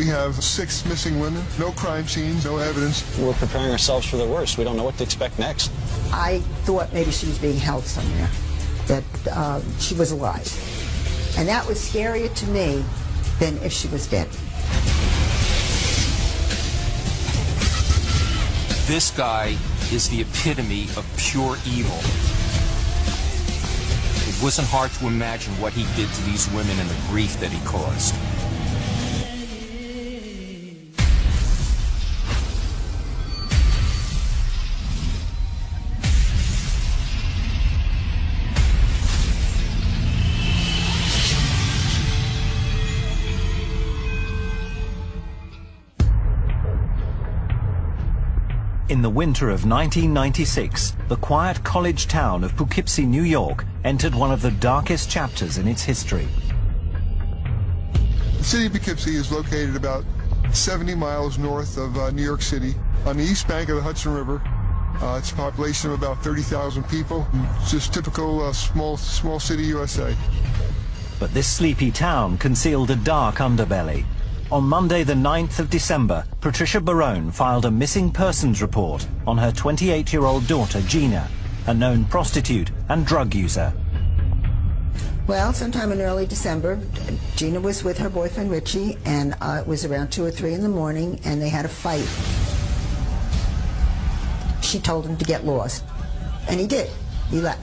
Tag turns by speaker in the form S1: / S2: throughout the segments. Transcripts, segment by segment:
S1: We have six missing women, no crime scenes, no evidence.
S2: We're preparing ourselves for the worst. We don't know what to expect next.
S3: I thought maybe she was being held somewhere, that uh, she was alive. And that was scarier to me than if she was dead.
S4: This guy is the epitome of pure evil. It wasn't hard to imagine what he did to these women and the grief that he caused.
S5: The winter of 1996, the quiet college town of Poughkeepsie, New York, entered one of the darkest chapters in its history.
S1: The city of Poughkeepsie is located about 70 miles north of uh, New York City on the east bank of the Hudson River. Uh, it's a population of about 30,000 people. It's just typical uh, small, small city USA.
S5: But this sleepy town concealed a dark underbelly. On Monday, the 9th of December, Patricia Barone filed a missing persons report on her 28-year-old daughter, Gina, a known prostitute and drug user.
S3: Well, sometime in early December, Gina was with her boyfriend Richie, and uh, it was around 2 or 3 in the morning, and they had a fight. She told him to get lost, and he did. He left.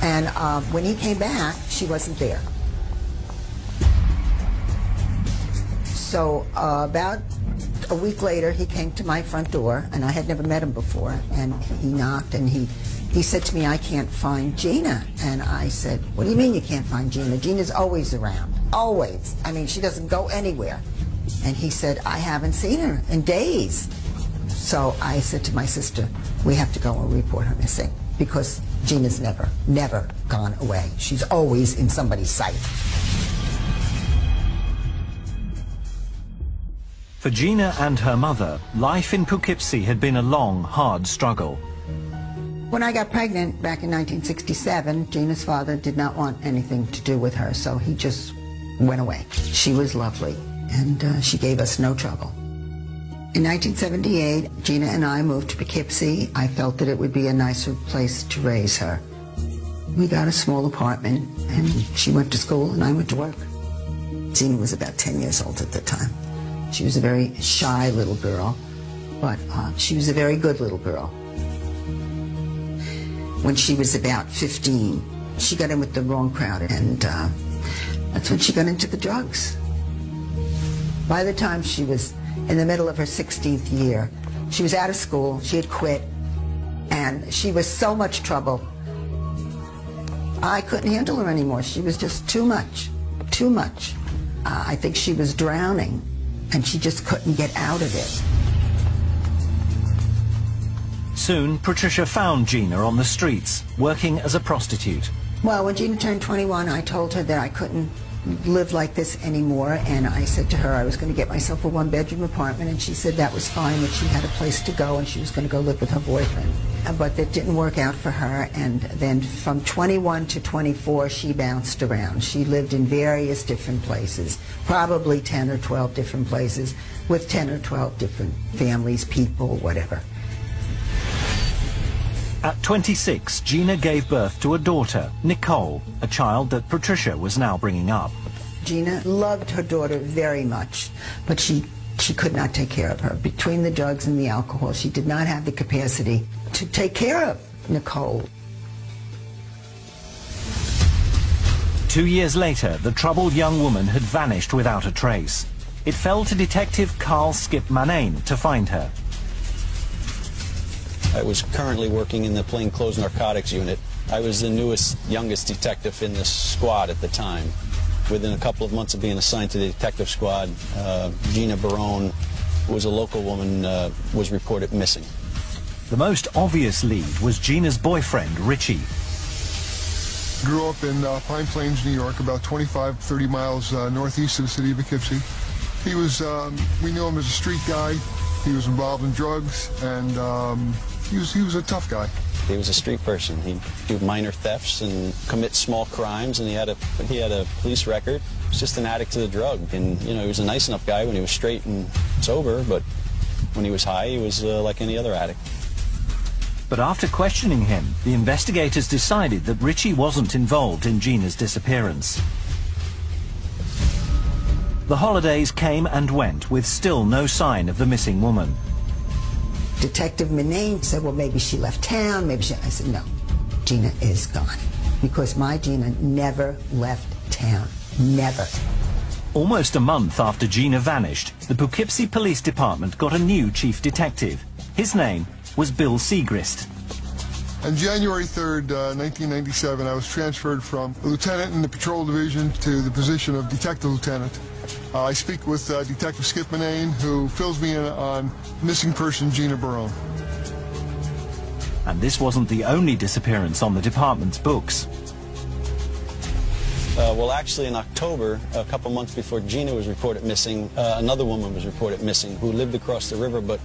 S3: And uh, when he came back, she wasn't there. So uh, about a week later, he came to my front door, and I had never met him before. And he knocked, and he he said to me, "I can't find Gina." And I said, "What do you mean you can't find Gina? Gina's always around, always. I mean, she doesn't go anywhere." And he said, "I haven't seen her in days." So I said to my sister, "We have to go and report her missing because Gina's never, never gone away. She's always in somebody's sight."
S5: For Gina and her mother, life in Poughkeepsie had been a long, hard struggle.
S3: When I got pregnant back in 1967, Gina's father did not want anything to do with her, so he just went away. She was lovely, and uh, she gave us no trouble. In 1978, Gina and I moved to Poughkeepsie. I felt that it would be a nicer place to raise her. We got a small apartment, and she went to school, and I went to work. Gina was about 10 years old at the time. She was a very shy little girl, but uh, she was a very good little girl. When she was about 15, she got in with the wrong crowd, and uh, that's when she got into the drugs. By the time she was in the middle of her 16th year, she was out of school, she had quit, and she was so much trouble. I couldn't handle her anymore. She was just too much, too much. Uh, I think she was drowning and she just couldn't get out of it.
S5: Soon, Patricia found Gina on the streets, working as a prostitute.
S3: Well, when Gina turned 21, I told her that I couldn't live like this anymore, and I said to her I was going to get myself a one-bedroom apartment, and she said that was fine, that she had a place to go, and she was going to go live with her boyfriend. Uh, but that didn't work out for her, and then from 21 to 24, she bounced around. She lived in various different places, probably 10 or 12 different places, with 10 or 12 different families, people, whatever.
S5: At 26, Gina gave birth to a daughter, Nicole, a child that Patricia was now bringing up.
S3: Gina loved her daughter very much, but she, she could not take care of her. Between the drugs and the alcohol, she did not have the capacity to take care of Nicole.
S5: Two years later, the troubled young woman had vanished without a trace. It fell to Detective Carl Skip Manane to find her.
S2: I was currently working in the plainclothes narcotics unit. I was the newest, youngest detective in the squad at the time. Within a couple of months of being assigned to the detective squad, uh, Gina Barone, who was a local woman, uh, was reported missing.
S5: The most obvious lead was Gina's boyfriend, Richie.
S1: Grew up in uh, Pine Plains, New York, about 25, 30 miles uh, northeast of the city of Poughkeepsie. He was, um, we knew him as a street guy. He was involved in drugs, and um, he was he was a tough guy.
S2: He was a street person. He'd do minor thefts and commit small crimes, and he had a he had a police record. He was just an addict to the drug, and you know he was a nice enough guy when he was straight and sober, but when he was high, he was uh, like any other addict.
S5: But after questioning him, the investigators decided that Richie wasn't involved in Gina's disappearance. The holidays came and went with still no sign of the missing woman.
S3: Detective Manane said, well, maybe she left town, maybe she... I said, no, Gina is gone. Because my Gina never left town. Never.
S5: Almost a month after Gina vanished, the Poughkeepsie Police Department got a new chief detective. His name was Bill Siegrist.
S1: On January 3rd, uh, 1997, I was transferred from a lieutenant in the patrol division to the position of detective lieutenant. Uh, I speak with uh, Detective Skip Manane, who fills me in on missing person Gina Barone.
S5: And this wasn't the only disappearance on the department's books.
S2: Uh, well, actually, in October, a couple months before Gina was reported missing, uh, another woman was reported missing who lived across the river but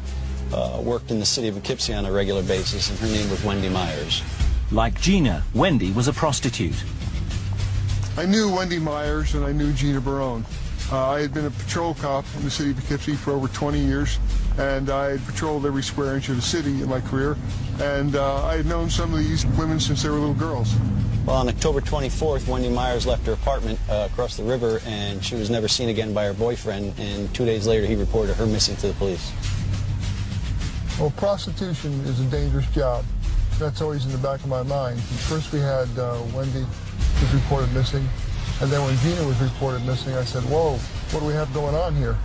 S2: uh, worked in the city of Poughkeepsie on a regular basis, and her name was Wendy Myers.
S5: Like Gina, Wendy was a prostitute.
S1: I knew Wendy Myers and I knew Gina Barone. Uh, I had been a patrol cop in the city of Poughkeepsie for over 20 years, and I had patrolled every square inch of the city in my career, and uh, I had known some of these women since they were little girls.
S2: Well, on October 24th, Wendy Myers left her apartment uh, across the river, and she was never seen again by her boyfriend, and two days later he reported her missing to the police.
S1: Well, prostitution is a dangerous job. That's always in the back of my mind. First we had uh, Wendy was reported missing, and then when Gina was reported missing, I said, whoa, what do we have going on here?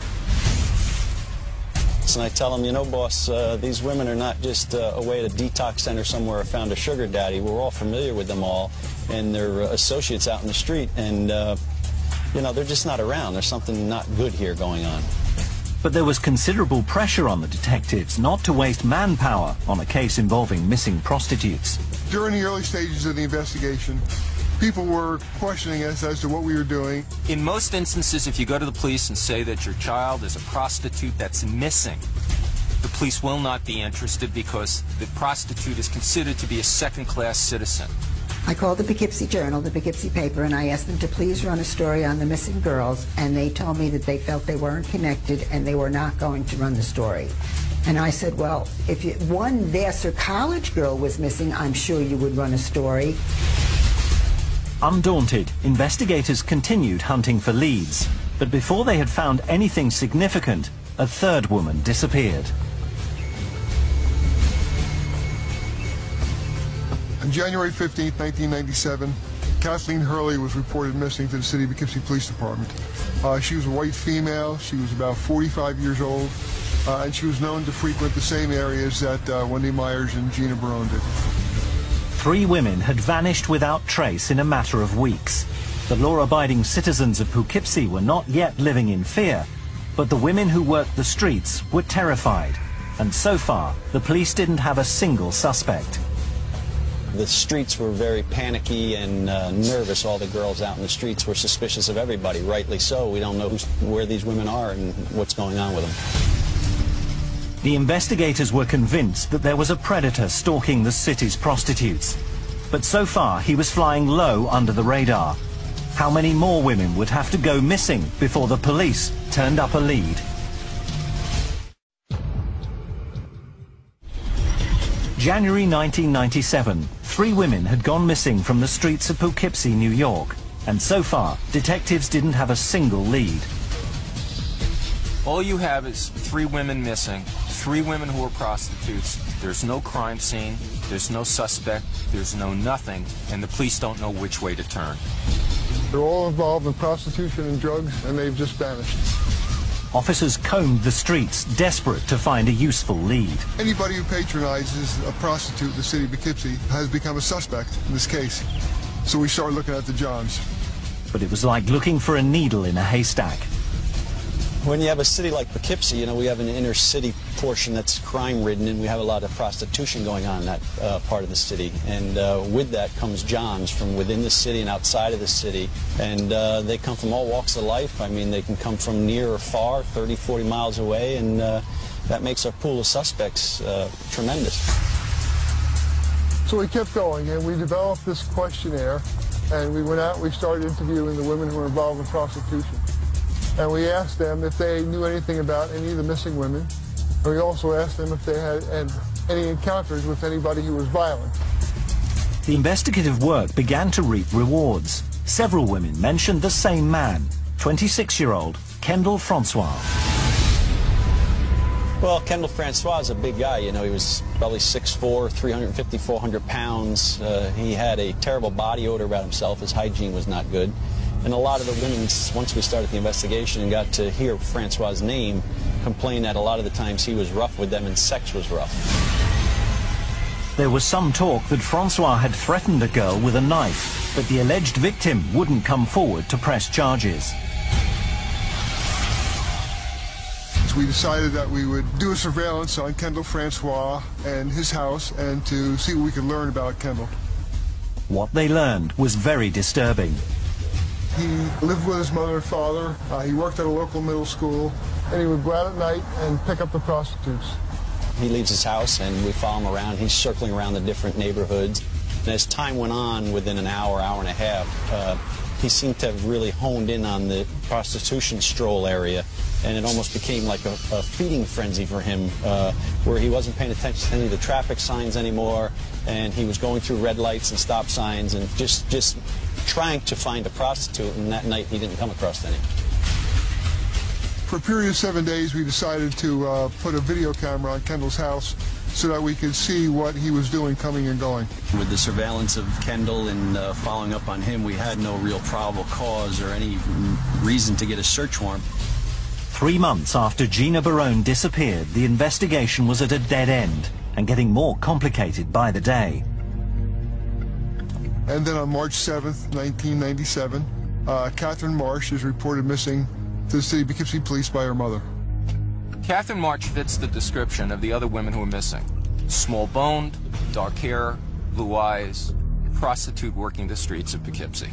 S2: And I tell them, you know, boss, uh, these women are not just uh, away at a detox center somewhere or found a sugar daddy. We're all familiar with them all, and they're uh, associates out in the street, and, uh, you know, they're just not around. There's something not good here going on.
S5: But there was considerable pressure on the detectives not to waste manpower on a case involving missing prostitutes.
S1: During the early stages of the investigation, people were questioning us as to what we were doing.
S4: In most instances, if you go to the police and say that your child is a prostitute that's missing, the police will not be interested because the prostitute is considered to be a second-class citizen.
S3: I called the Poughkeepsie Journal, the Poughkeepsie paper, and I asked them to please run a story on the missing girls, and they told me that they felt they weren't connected and they were not going to run the story. And I said, well, if you, one Vassar College girl was missing, I'm sure you would run a story.
S5: Undaunted, investigators continued hunting for leads. But before they had found anything significant, a third woman disappeared.
S1: On January 15, 1997, Kathleen Hurley was reported missing to the City of Poughkeepsie Police Department. Uh, she was a white female. She was about 45 years old, uh, and she was known to frequent the same areas that uh, Wendy Myers and Gina Barone did.
S5: Three women had vanished without trace in a matter of weeks. The law-abiding citizens of Poughkeepsie were not yet living in fear, but the women who worked the streets were terrified. And so far, the police didn't have a single suspect.
S2: The streets were very panicky and uh, nervous. All the girls out in the streets were suspicious of everybody, rightly so. We don't know where these women are and what's going on with them.
S5: The investigators were convinced that there was a predator stalking the city's prostitutes. But so far, he was flying low under the radar. How many more women would have to go missing before the police turned up a lead? January 1997, three women had gone missing from the streets of Poughkeepsie, New York. And so far, detectives didn't have a single lead.
S4: All you have is three women missing, three women who are prostitutes. There's no crime scene, there's no suspect, there's no nothing, and the police don't know which way to turn.
S1: They're all involved in prostitution and drugs, and they've just vanished.
S5: Officers combed the streets, desperate to find a useful lead.
S1: Anybody who patronizes a prostitute in the city of Poughkeepsie has become a suspect in this case. So we started looking at the Johns.
S5: But it was like looking for a needle in a haystack.
S2: When you have a city like Poughkeepsie, you know, we have an inner city portion that's crime-ridden, and we have a lot of prostitution going on in that uh, part of the city. And uh, with that comes Johns from within the city and outside of the city. And uh, they come from all walks of life. I mean, they can come from near or far, 30, 40 miles away, and uh, that makes our pool of suspects uh, tremendous.
S1: So we kept going, and we developed this questionnaire, and we went out, we started interviewing the women who were involved in prostitution. And we asked them if they knew anything about any of the missing women, and we also asked them if they had, had any encounters with anybody who was violent.
S5: The investigative work began to reap rewards. Several women mentioned the same man, 26-year-old Kendall Francois.
S2: Well, Kendall Francois is a big guy. You know, he was probably 6'4", 350, 400 pounds. Uh, he had a terrible body odor about himself. His hygiene was not good. And a lot of the women, once we started the investigation and got to hear Francois' name, complained that a lot of the times he was rough with them and sex was rough.
S5: There was some talk that Francois had threatened a girl with a knife, but the alleged victim wouldn't come forward to press charges.
S1: So we decided that we would do a surveillance on Kendall Francois and his house and to see what we could learn about Kendall.
S5: What they learned was very disturbing.
S1: He lived with his mother and father. Uh, he worked at a local middle school, and he would go out at night and pick up the prostitutes.
S2: He leaves his house, and we follow him around. He's circling around the different neighborhoods. And as time went on, within an hour, hour and a half, uh, he seemed to have really honed in on the prostitution stroll area, and it almost became like a, a feeding frenzy for him, uh, where he wasn't paying attention to any of the traffic signs anymore, and he was going through red lights and stop signs and just just trying to find a prostitute, and that night he didn't come across any.
S1: For a period of seven days, we decided to uh, put a video camera on Kendall's house so that we could see what he was doing coming and going.
S2: With the surveillance of Kendall and uh, following up on him, we had no real probable cause or any reason to get a search warrant.
S5: Three months after Gina Barone disappeared, the investigation was at a dead end and getting more complicated by the day.
S1: And then on March 7th, 1997, uh, Catherine Marsh is reported missing to the city of Poughkeepsie Police by her mother.
S4: Catherine Marsh fits the description of the other women who are missing. Small-boned, dark hair, blue eyes, prostitute working the streets of Poughkeepsie.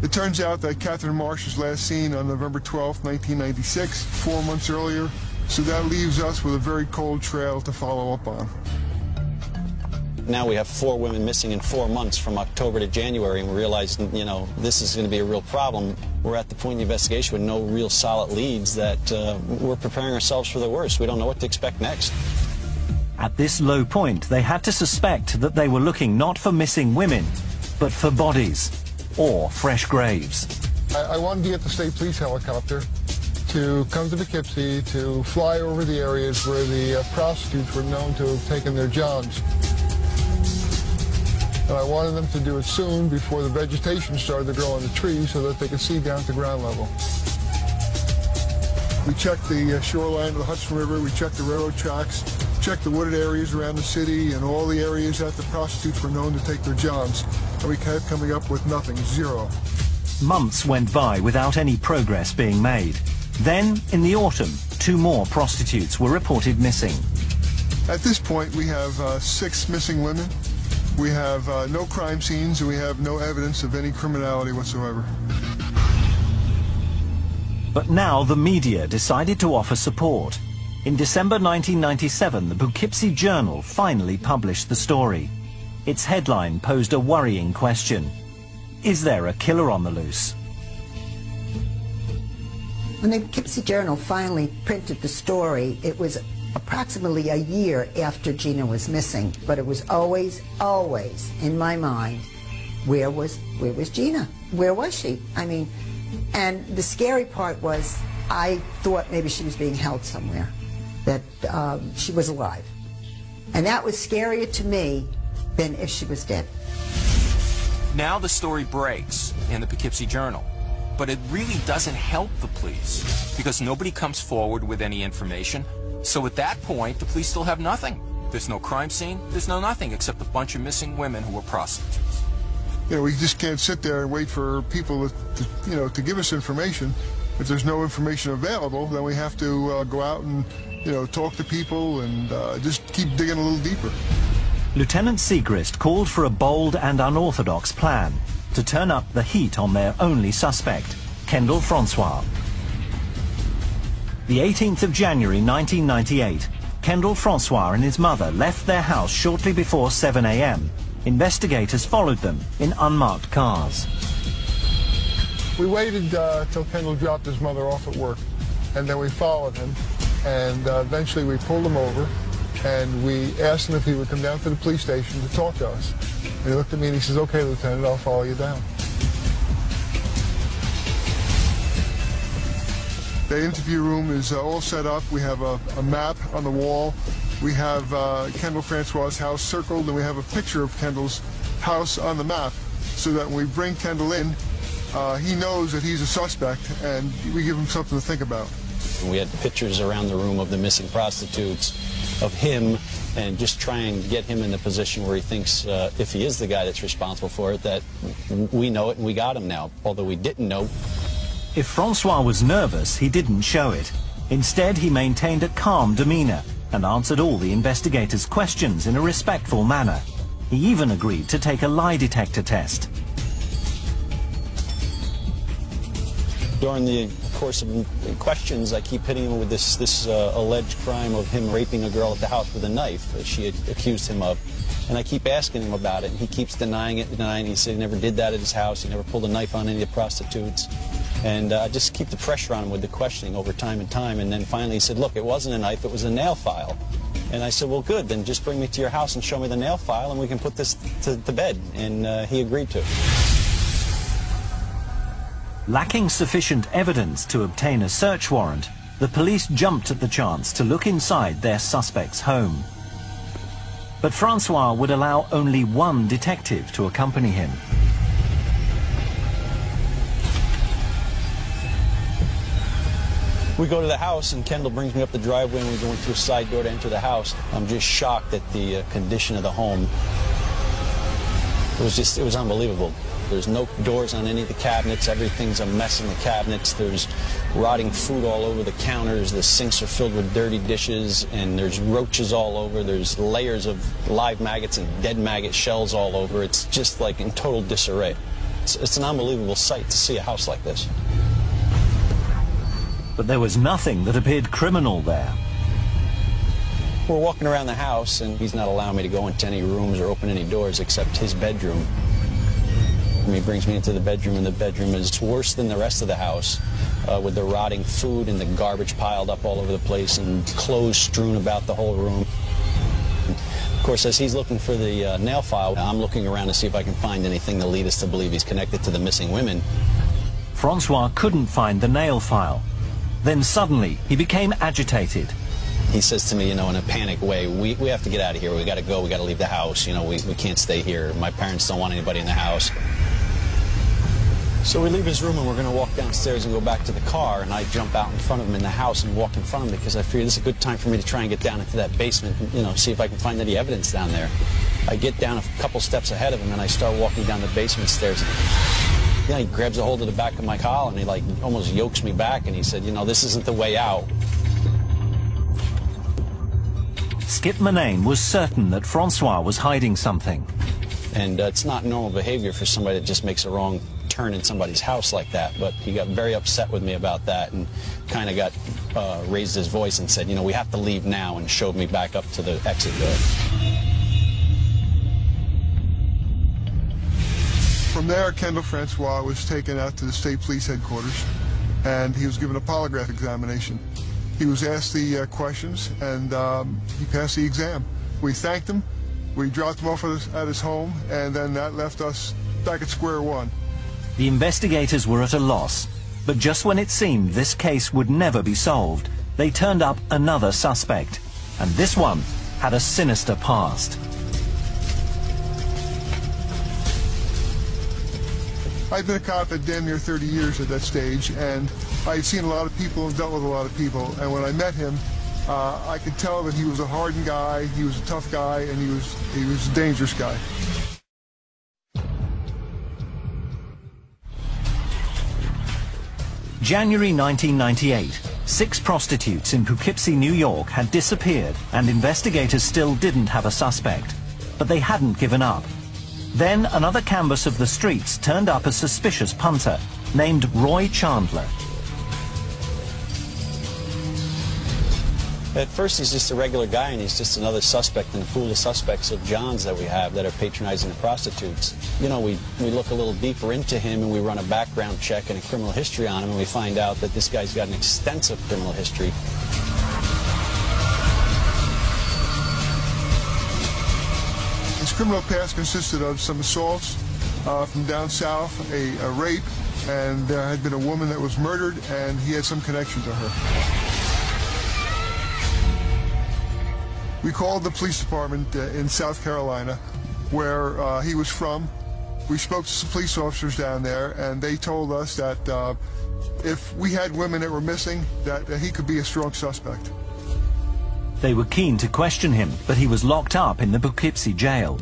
S1: It turns out that Catherine Marsh was last seen on November 12, 1996, four months earlier, so that leaves us with a very cold trail to follow up on.
S2: Now we have four women missing in four months from October to January, and we realize, you know, this is going to be a real problem. We're at the point in the investigation with no real solid leads that uh, we're preparing ourselves for the worst. We don't know what to expect next.
S5: At this low point, they had to suspect that they were looking not for missing women, but for bodies or fresh graves.
S1: I, I wanted to get the state police helicopter to come to Poughkeepsie to fly over the areas where the uh, prostitutes were known to have taken their johns and I wanted them to do it soon before the vegetation started to grow on the trees so that they could see down to ground level. We checked the uh, shoreline of the Hudson River, we checked the railroad tracks, checked the wooded areas around the city and all the areas that the prostitutes were known to take their jobs, and we kept coming up with nothing, zero.
S5: Months went by without any progress being made. Then, in the autumn, two more prostitutes were reported missing.
S1: At this point, we have uh, six missing women we have uh, no crime scenes and we have no evidence of any criminality whatsoever.
S5: But now the media decided to offer support. In December 1997, the Poughkeepsie Journal finally published the story. Its headline posed a worrying question. Is there a killer on the loose?
S3: When the Poughkeepsie Journal finally printed the story, it was approximately a year after Gina was missing, but it was always, always in my mind, where was, where was Gina? Where was she? I mean, and the scary part was I thought maybe she was being held somewhere, that um, she was alive. And that was scarier to me than if she was dead.
S4: Now the story breaks in the Poughkeepsie Journal, but it really doesn't help the police because nobody comes forward with any information. So at that point, the police still have nothing. There's no crime scene, there's no nothing except a bunch of missing women who were prostitutes.
S1: You know, we just can't sit there and wait for people to, to you know, to give us information. If there's no information available, then we have to uh, go out and, you know, talk to people and uh, just keep digging a little deeper.
S5: Lieutenant Siegrist called for a bold and unorthodox plan to turn up the heat on their only suspect, Kendall Francois. The 18th of January 1998, Kendall Francois and his mother left their house shortly before 7 a.m. Investigators followed them in unmarked cars.
S1: We waited uh, till Kendall dropped his mother off at work, and then we followed him, and uh, eventually we pulled him over, and we asked him if he would come down to the police station to talk to us. And he looked at me and he says, okay, Lieutenant, I'll follow you down. The interview room is uh, all set up. We have a, a, map on the wall. We have uh, Kendall Francois' house circled, and we have a picture of Kendall's house on the map so that when we bring Kendall in, uh, he knows that he's a suspect, and we give him something to think about.
S2: We had pictures around the room of the missing prostitutes, of him, and just try and get him in the position where he thinks, uh, if he is the guy that's responsible for it, that we know it and we got him now, although we didn't know.
S5: If Francois was nervous, he didn't show it. Instead, he maintained a calm demeanor and answered all the investigators' questions in a respectful manner. He even agreed to take a lie detector test.
S2: During the course of questions, I keep hitting him with this, this uh, alleged crime of him raping a girl at the house with a knife that she had accused him of. And I keep asking him about it, and he keeps denying it, denying it. He said he never did that at his house. He never pulled a knife on any of the prostitutes. And uh, just keep the pressure on him with the questioning over time and time. And then finally he said, look, it wasn't a knife, it was a nail file. And I said, well, good, then just bring me to your house and show me the nail file, and we can put this to, to bed. And uh, he agreed to.
S5: Lacking sufficient evidence to obtain a search warrant, the police jumped at the chance to look inside their suspect's home. But Francois would allow only one detective to accompany him.
S2: We go to the house, and Kendall brings me up the driveway, and we go into a side door to enter the house. I'm just shocked at the uh, condition of the home. It was just, it was unbelievable. There's no doors on any of the cabinets. Everything's a mess in the cabinets. There's rotting food all over the counters. The sinks are filled with dirty dishes, and there's roaches all over. There's layers of live maggots and dead maggot shells all over. It's just like in total disarray. It's, it's an unbelievable sight to see a house like this.
S5: But there was nothing that appeared criminal there.
S2: We're walking around the house, and he's not allowing me to go into any rooms or open any doors except his bedroom. He brings me into the bedroom, and the bedroom is worse than the rest of the house, uh, with the rotting food and the garbage piled up all over the place and clothes strewn about the whole room. Of course, as he's looking for the uh, nail file, I'm looking around to see if I can find anything to lead us to believe he's connected to the missing women.
S5: Francois couldn't find the nail file. Then suddenly, he became agitated.
S2: He says to me, you know, in a panic way, we, we have to get out of here. We got to go. We got to leave the house. You know, we, we can't stay here. My parents don't want anybody in the house. So we leave his room and we're going to walk downstairs and go back to the car. And I jump out in front of him in the house and walk in front of him because I figure this is a good time for me to try and get down into that basement and, you know, see if I can find any evidence down there. I get down a couple steps ahead of him and I start walking down the basement stairs. Yeah, he grabs a hold of the back of my collar and he like almost yokes me back and he said, you know, this isn't the way out.
S5: Skip Manane was certain that Francois was hiding something.
S2: And uh, it's not normal behavior for somebody that just makes a wrong turn in somebody's house like that. But he got very upset with me about that and kind of got uh, raised his voice and said, you know, we have to leave now and showed me back up to the exit door.
S1: From there, Kendall Francois was taken out to the state police headquarters and he was given a polygraph examination. He was asked the uh, questions and um, he passed the exam. We thanked him, we dropped him off at his, at his home, and then that left us back at square one.
S5: The investigators were at a loss, but just when it seemed this case would never be solved, they turned up another suspect, and this one had a sinister past.
S1: I'd been a cop at damn near 30 years at that stage, and I had seen a lot of people and dealt with a lot of people, and when I met him, uh, I could tell that he was a hardened guy, he was a tough guy, and he was, he was a dangerous guy.
S5: January 1998. Six prostitutes in Poughkeepsie, New York had disappeared and investigators still didn't have a suspect. But they hadn't given up. Then another canvas of the streets turned up a suspicious punter named Roy Chandler.
S2: At first, he's just a regular guy, and he's just another suspect in the pool of suspects of Johns that we have that are patronizing the prostitutes. You know, we, we look a little deeper into him, and we run a background check and a criminal history on him, and we find out that this guy's got an extensive criminal history.
S1: His criminal past consisted of some assaults uh, from down south, a, a rape, and there had been a woman that was murdered, and he had some connection to her. We called the police department uh, in South Carolina, where uh, he was from. We spoke to some police officers down there, and they told us that uh, if we had women that were missing, that he could be a strong suspect.
S5: They were keen to question him, but he was locked up in the Poughkeepsie jail.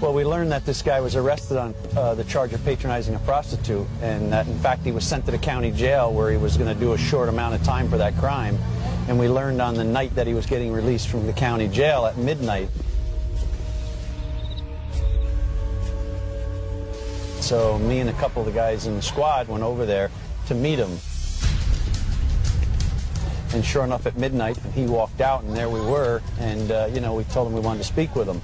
S2: Well, we learned that this guy was arrested on uh, the charge of patronizing a prostitute, and that in fact he was sent to the county jail where he was going to do a short amount of time for that crime. And we learned on the night that he was getting released from the county jail at midnight. So me and a couple of the guys in the squad went over there to meet him. And sure enough, at midnight, he walked out, and there we were. And, uh, you know, we told him we wanted to speak with him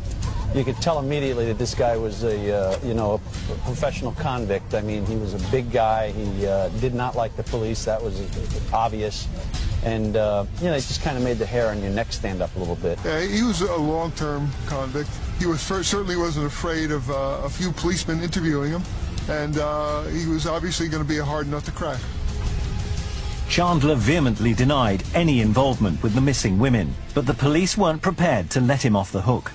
S2: you could tell immediately that this guy was a, uh, you know, a professional convict. I mean, he was a big guy. He uh, did not like the police. That was obvious. And, uh, you know, it just kind of made the hair on your neck stand up a little bit.
S1: Yeah, he was a long-term convict. He was certainly wasn't afraid of uh, a few policemen interviewing him. And uh, he was obviously going to be a hard nut to crack.
S5: Chandler vehemently denied any involvement with the missing women, but the police weren't prepared to let him off the hook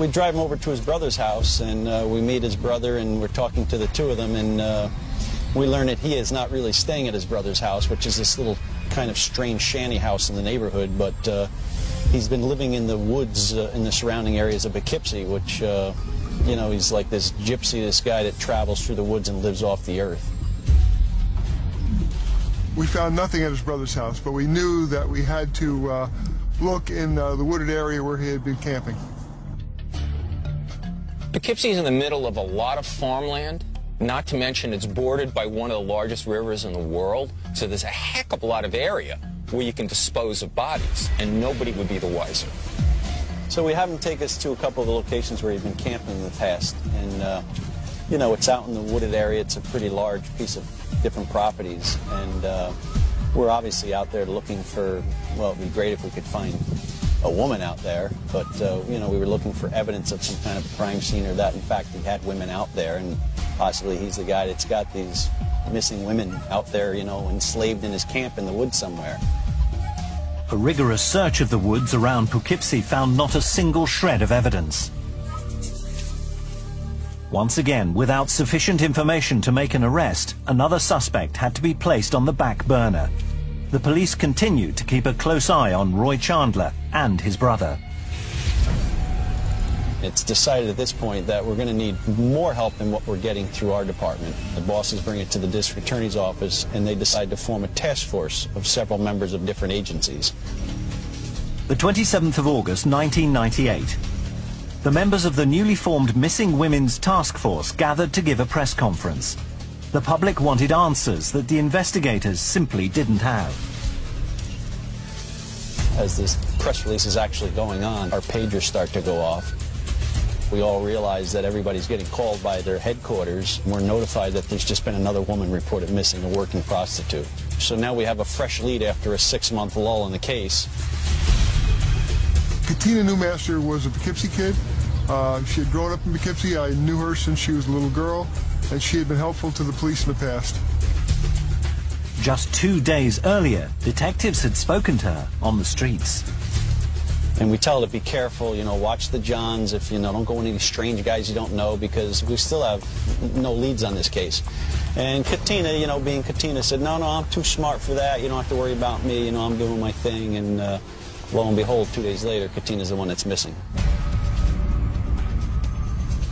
S2: we drive him over to his brother's house, and uh, we meet his brother, and we're talking to the two of them, and uh, we learn that he is not really staying at his brother's house, which is this little kind of strange shanty house in the neighborhood, but uh, he's been living in the woods uh, in the surrounding areas of Poughkeepsie, which, uh, you know, he's like this gypsy, this guy that travels through the woods and lives off the earth.
S1: We found nothing at his brother's house, but we knew that we had to uh, look in the wooded area where he had been camping.
S6: Poughkeepsie is in the middle of a lot of farmland, not to mention it's bordered by one of the largest rivers in the world, so there's a heck of a lot of area where you can dispose of bodies, and nobody would be the wiser.
S2: So we have him take us to a couple of the locations where he's been camping in the past, and uh, you know, it's out in the wooded area. It's a pretty large piece of different properties, and uh, we're obviously out there looking for, well, it'd be great if we could find a woman out there, but uh, you know we were looking for evidence of some kind of crime scene or that. In fact he had women out there, and possibly he's the guy that's got these missing women out there, you know, enslaved in his camp in the woods somewhere.
S5: A rigorous search of the woods around Poughkeepsie found not a single shred of evidence. Once again, without sufficient information to make an arrest, another suspect had to be placed on the back burner the police continued to keep a close eye on Roy Chandler and his brother.
S2: It's decided at this point that we're going to need more help than what we're getting through our department. The bosses bring it to the district attorney's office and they decide to form a task force of several members of different agencies.
S5: The 27th of August 1998. The members of the newly formed Missing Women's Task Force gathered to give a press conference. The public wanted answers that the investigators simply didn't have.
S2: As this press release is actually going on, our pagers start to go off. We all realize that everybody's getting called by their headquarters. We're notified that there's just been another woman reported missing, a working prostitute. So now we have a fresh lead after a six-month lull in the case.
S1: Katina Newmaster was a Poughkeepsie kid. Uh, she had grown up in Poughkeepsie. I knew her since she was a little girl and she had been helpful to the police in the past.
S5: Just two days earlier, detectives had spoken to her on the streets.
S2: And we tell her to be careful, you know, watch the Johns, if, you know, don't go with any strange guys you don't know, because we still have no leads on this case. And Katina, you know, being Katina, said, no, no, I'm too smart for that. You don't have to worry about me. You know, I'm doing my thing. And uh, lo and behold, two days later, Katina's the one that's missing.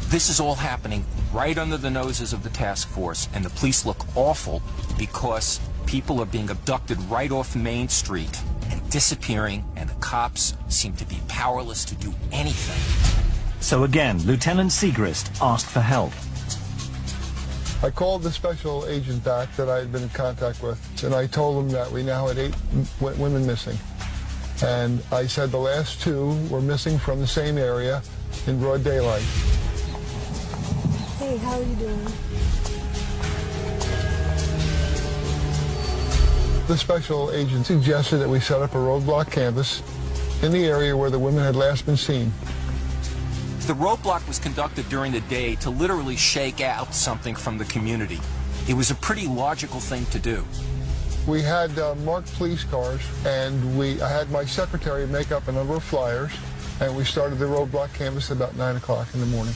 S4: This is all happening right under the noses of the task force, and the police look awful because people are being abducted right off Main Street disappearing, and the cops seem to be powerless to do anything.
S5: So again, Lieutenant Siegrist asked for help.
S1: I called the special agent back that I had been in contact with, and I told him that we now had eight w- women missing. And I said the last two were missing from the same area in broad daylight.
S7: Hey, how are you doing?
S1: The special agent suggested that we set up a roadblock canvas in the area where the women had last been seen.
S4: The roadblock was conducted during the day to literally shake out something from the community. It was a pretty logical thing to do.
S1: We had uh, marked police cars, and we I had my secretary make up a number of flyers, and we started the roadblock canvas about 9 o'clock in the morning.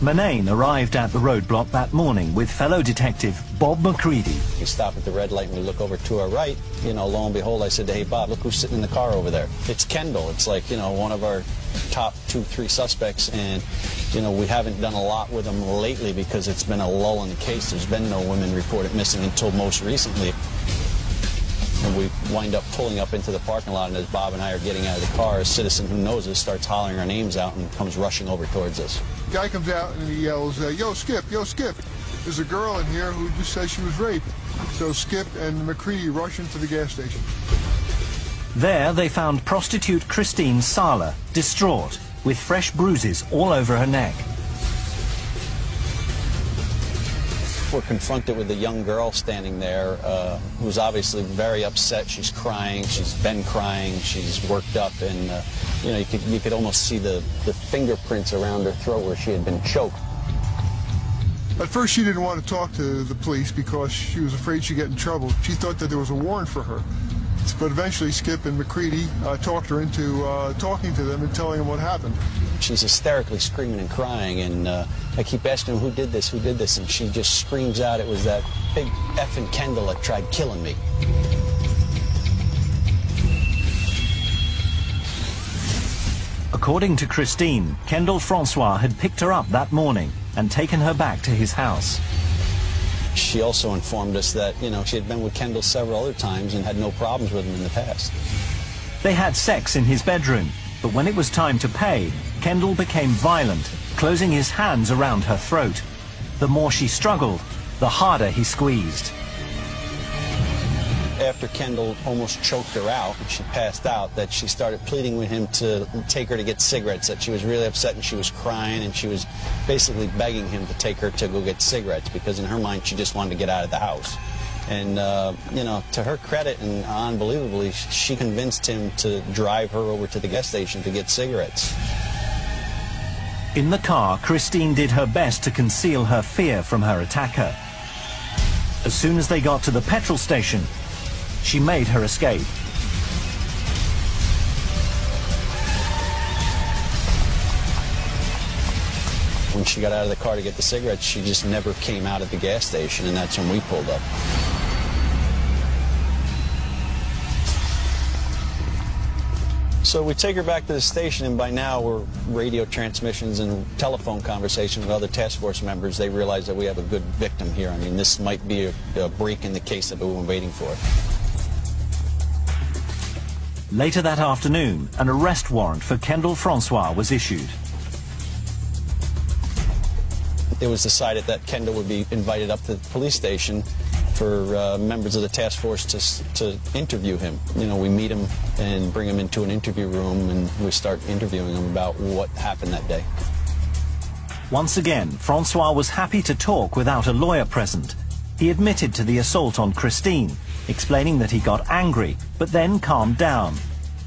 S5: Manane arrived at the roadblock that morning with fellow detective Bob McCready.
S2: We stop at the red light and we look over to our right. You know, lo and behold, I said, hey, Bob, look who's sitting in the car over there. It's Kendall. It's like, you know, one of our top two, three suspects. And, you know, we haven't done a lot with them lately because it's been a lull in the case. There's been no women reported missing until most recently. And we wind up pulling up into the parking lot, and as Bob and I are getting out of the car, a citizen who knows us starts hollering our names out and comes rushing over towards us.
S1: Guy comes out and he yells, uh, "Yo, Skip! Yo, Skip! There's a girl in here who just says she was raped." So Skip and McCready rush into the gas station.
S5: There they found prostitute Christine Sala, distraught, with fresh bruises all over her neck.
S2: We're confronted with a young girl standing there uh, who's obviously very upset. She's crying. She's been crying. She's worked up, and uh, you know you could you could almost see the the fingerprints around her throat where she had been choked.
S1: At first, she didn't want to talk to the police because she was afraid she'd get in trouble. She thought that there was a warrant for her. But eventually, Skip and McCready uh, talked her into uh, talking to them and telling them what happened.
S2: She's hysterically screaming and crying, and uh, I keep asking her, who did this, who did this, and she just screams out, it was that big effing Kendall that tried killing me.
S5: According to Christine, Kendall Francois had picked her up that morning and taken her back to his house.
S2: She also informed us that, you know, she had been with Kendall several other times and had no problems with him in the past.
S5: They had sex in his bedroom, but when it was time to pay, Kendall became violent, closing his hands around her throat. The more she struggled, the harder he squeezed.
S2: After Kendall almost choked her out and she passed out, that she started pleading with him to take her to get cigarettes, that she was really upset and she was crying and she was basically begging him to take her to go get cigarettes because in her mind she just wanted to get out of the house. And, uh, you know, to her credit and unbelievably, she convinced him to drive her over to the gas station to get cigarettes.
S5: In the car, Christine did her best to conceal her fear from her attacker. As soon as they got to the petrol station, she made her escape.
S2: When she got out of the car to get the cigarettes, she just never came out of the gas station, and that's when we pulled up. So we take her back to the station, and by now we're radio transmissions and telephone conversation with other task force members. They realize that we have a good victim here. I mean, this might be a, a break in the case that we've been waiting for.
S5: Later that afternoon, an arrest warrant for Kendall Francois was issued.
S2: It was decided that Kendall would be invited up to the police station for uh, members of the task force to, to interview him. You know, we meet him and bring him into an interview room and we start interviewing him about what happened that day.
S5: Once again, Francois was happy to talk without a lawyer present. He admitted to the assault on Christine, explaining that he got angry, but then calmed down.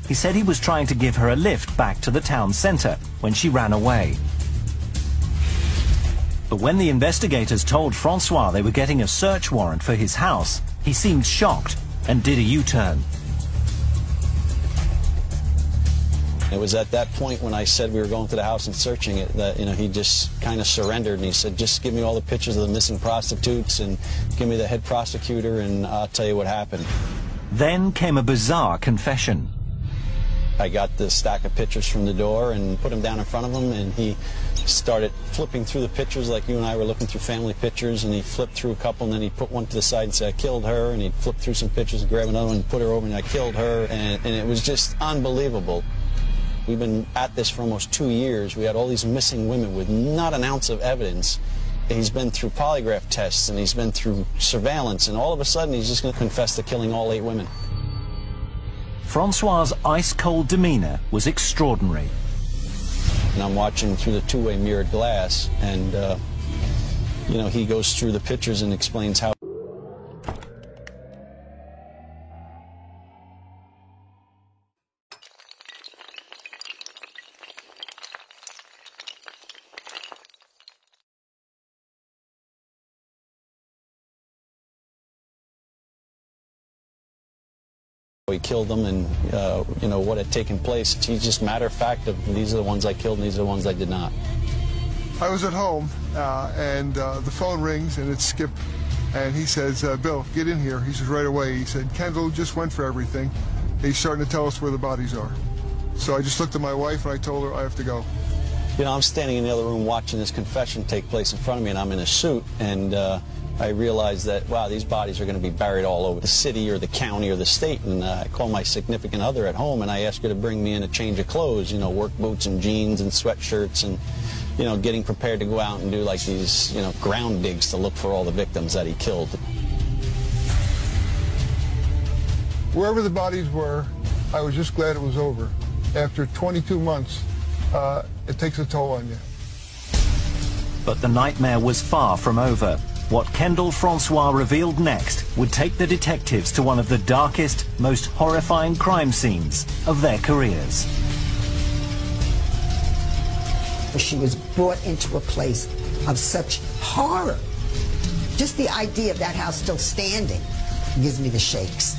S5: He said he was trying to give her a lift back to the town centre when she ran away. But when the investigators told Francois they were getting a search warrant for his house, he seemed shocked and did a U-turn.
S2: It was at that point when I said we were going to the house and searching it that, you know, he just kind of surrendered and he said, just give me all the pictures of the missing prostitutes and give me the head prosecutor and I'll tell you what happened.
S5: Then came a bizarre confession.
S2: I got the stack of pictures from the door and put them down in front of him, and he started flipping through the pictures like you and I were looking through family pictures, and he flipped through a couple, and then he put one to the side and said, I killed her, and he flipped through some pictures and grabbed another one and put her over, and I killed her, and, and it was just unbelievable. We've been at this for almost two years. We had all these missing women with not an ounce of evidence, He's been through polygraph tests and he's been through surveillance, and all of a sudden he's just going to confess to killing all eight women.
S5: Francois's ice-cold demeanor was extraordinary.
S2: And I'm watching through the two-way mirrored glass, and, uh, you know, he goes through the pictures and explains how he killed them and uh, you know what had taken place. He's just matter of fact of these are the ones I killed and these are the ones I did not.
S1: I was at home uh, and uh, the phone rings and it's Skip and he says, uh, Bill, get in here. He says right away. He said, Kendall just went for everything. He's starting to tell us where the bodies are. So I just looked at my wife and I told her I have to go.
S2: You know, I'm standing in the other room watching this confession take place in front of me and I'm in a suit and uh, I realized that, wow, these bodies are going to be buried all over the city or the county or the state. And uh, I called my significant other at home and I asked her to bring me in a change of clothes, you know, work boots and jeans and sweatshirts and, you know, getting prepared to go out and do like these, you know, ground digs to look for all the victims that he killed.
S1: Wherever the bodies were, I was just glad it was over. After 22 months, uh, it takes a toll on you.
S5: But the nightmare was far from over. What Kendall Francois revealed next would take the detectives to one of the darkest, most horrifying crime scenes of their careers.
S3: She was brought into a place of such horror. Just the idea of that house still standing gives me the shakes.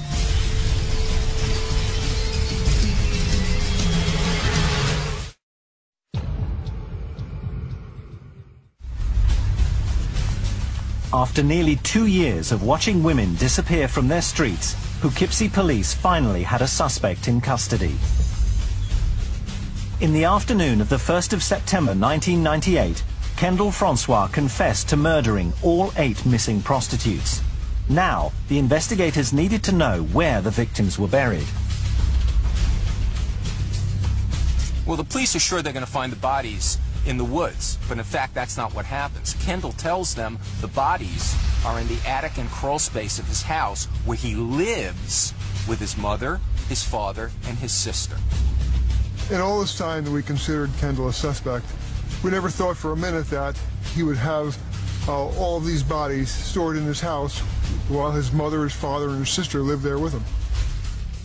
S5: After nearly two years of watching women disappear from their streets, Poughkeepsie police finally had a suspect in custody. In the afternoon of the 1st of September 1998, Kendall Francois confessed to murdering all eight missing prostitutes. Now, the investigators needed to know where the victims were buried.
S4: Well, the police are sure they're going to find the bodies in the woods, but in fact, that's not what happens. Kendall tells them the bodies are in the attic and crawl space of his house where he lives with his mother, his father, and his sister.
S1: In all this time that we considered Kendall a suspect, we never thought for a minute that he would have uh, all of these bodies stored in his house while his mother, his father, and his sister lived there with him.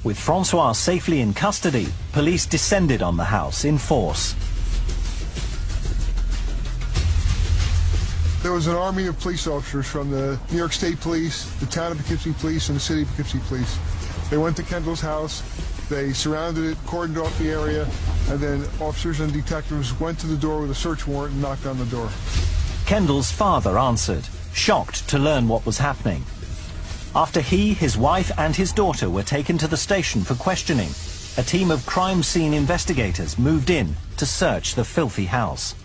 S5: With Francois safely in custody, police descended on the house in force.
S1: There was an army of police officers from the New York State Police, the town of Poughkeepsie Police, and the city of Poughkeepsie Police. They went to Kendall's house, they surrounded it, cordoned off the area, and then officers and detectives went to the door with a search warrant and knocked on the door.
S5: Kendall's father answered, shocked to learn what was happening. After he, his wife, and his daughter were taken to the station for questioning, a team of crime scene investigators moved in to search the filthy house.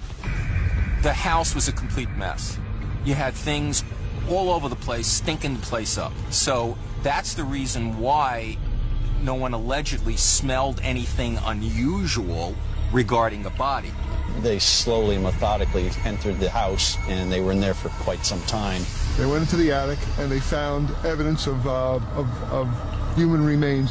S4: The house was a complete mess. You had things all over the place, stinking the place up. So that's the reason why no one allegedly smelled anything unusual regarding a body.
S2: They slowly, methodically entered the house, and they were in there for quite some time.
S1: They went into the attic and they found evidence of, uh, of, of human remains.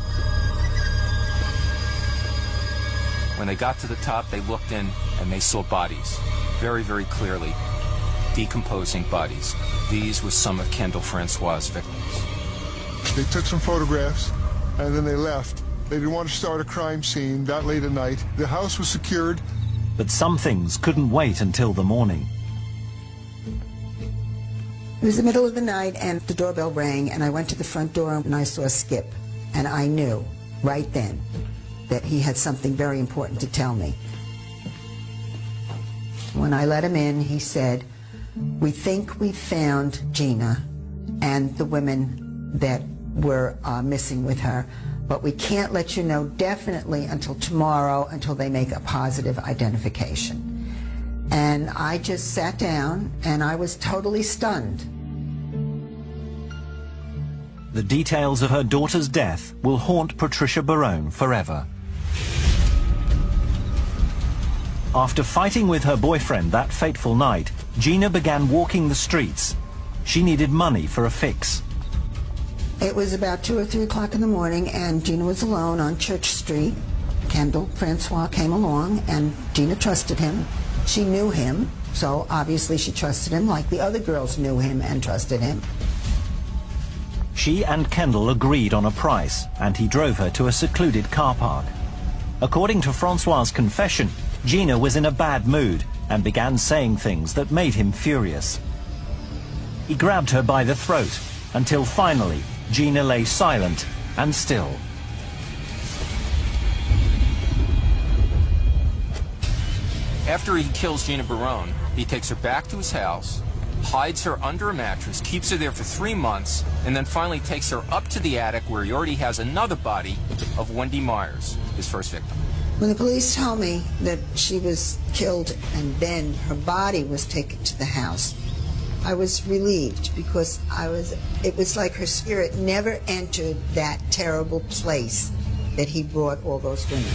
S4: When they got to the top, they looked in and they saw bodies, very, very clearly, decomposing bodies. These were some of Kendall Francois' victims.
S1: They took some photographs and then they left. They didn't want to start a crime scene that late at night. The house was secured.
S5: But some things couldn't wait until the morning.
S3: It was the middle of the night and the doorbell rang and I went to the front door and I saw Skip. And I knew right then that he had something very important to tell me. When I let him in, he said, we think we found Gina and the women that were uh, missing with her, but we can't let you know definitely until tomorrow until they make a positive identification. And I just sat down and I was totally stunned.
S5: The details of her daughter's death will haunt Patricia Barone forever. After fighting with her boyfriend that fateful night, Gina began walking the streets. She needed money for a fix.
S3: It was about 2 or 3 o'clock in the morning, and Gina was alone on Church Street. Kendall Francois came along, and Gina trusted him. She knew him, so obviously she trusted him like the other girls knew him and trusted him.
S5: She and Kendall agreed on a price, and he drove her to a secluded car park. According to Francois' confession, Gina was in a bad mood and began saying things that made him furious. He grabbed her by the throat until finally Gina lay silent and still.
S4: After he kills Gina Barone, he takes her back to his house, hides her under a mattress, keeps her there for three months, and then finally takes her up to the attic where he already has another body of Wendy Myers, his first victim.
S3: When the police told me that she was killed and then her body was taken to the house, I was relieved because I was it was like her spirit never entered that terrible place that he brought all those women.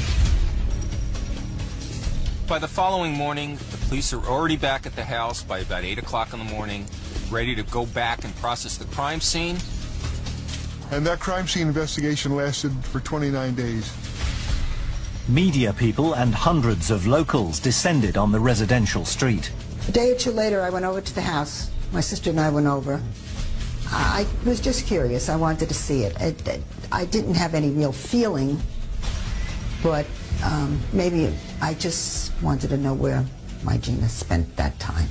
S4: By the following morning, the police are already back at the house by about 8 o'clock in the morning, ready to go back and process the crime scene.
S1: And that crime scene investigation lasted for 29 days.
S5: Media people and hundreds of locals descended on the residential street.
S3: A day or two later, I went over to the house. My sister and I went over. I was just curious. I wanted to see it. it I didn't have any real feeling, but um, maybe I just wanted to know where my Gina spent that time.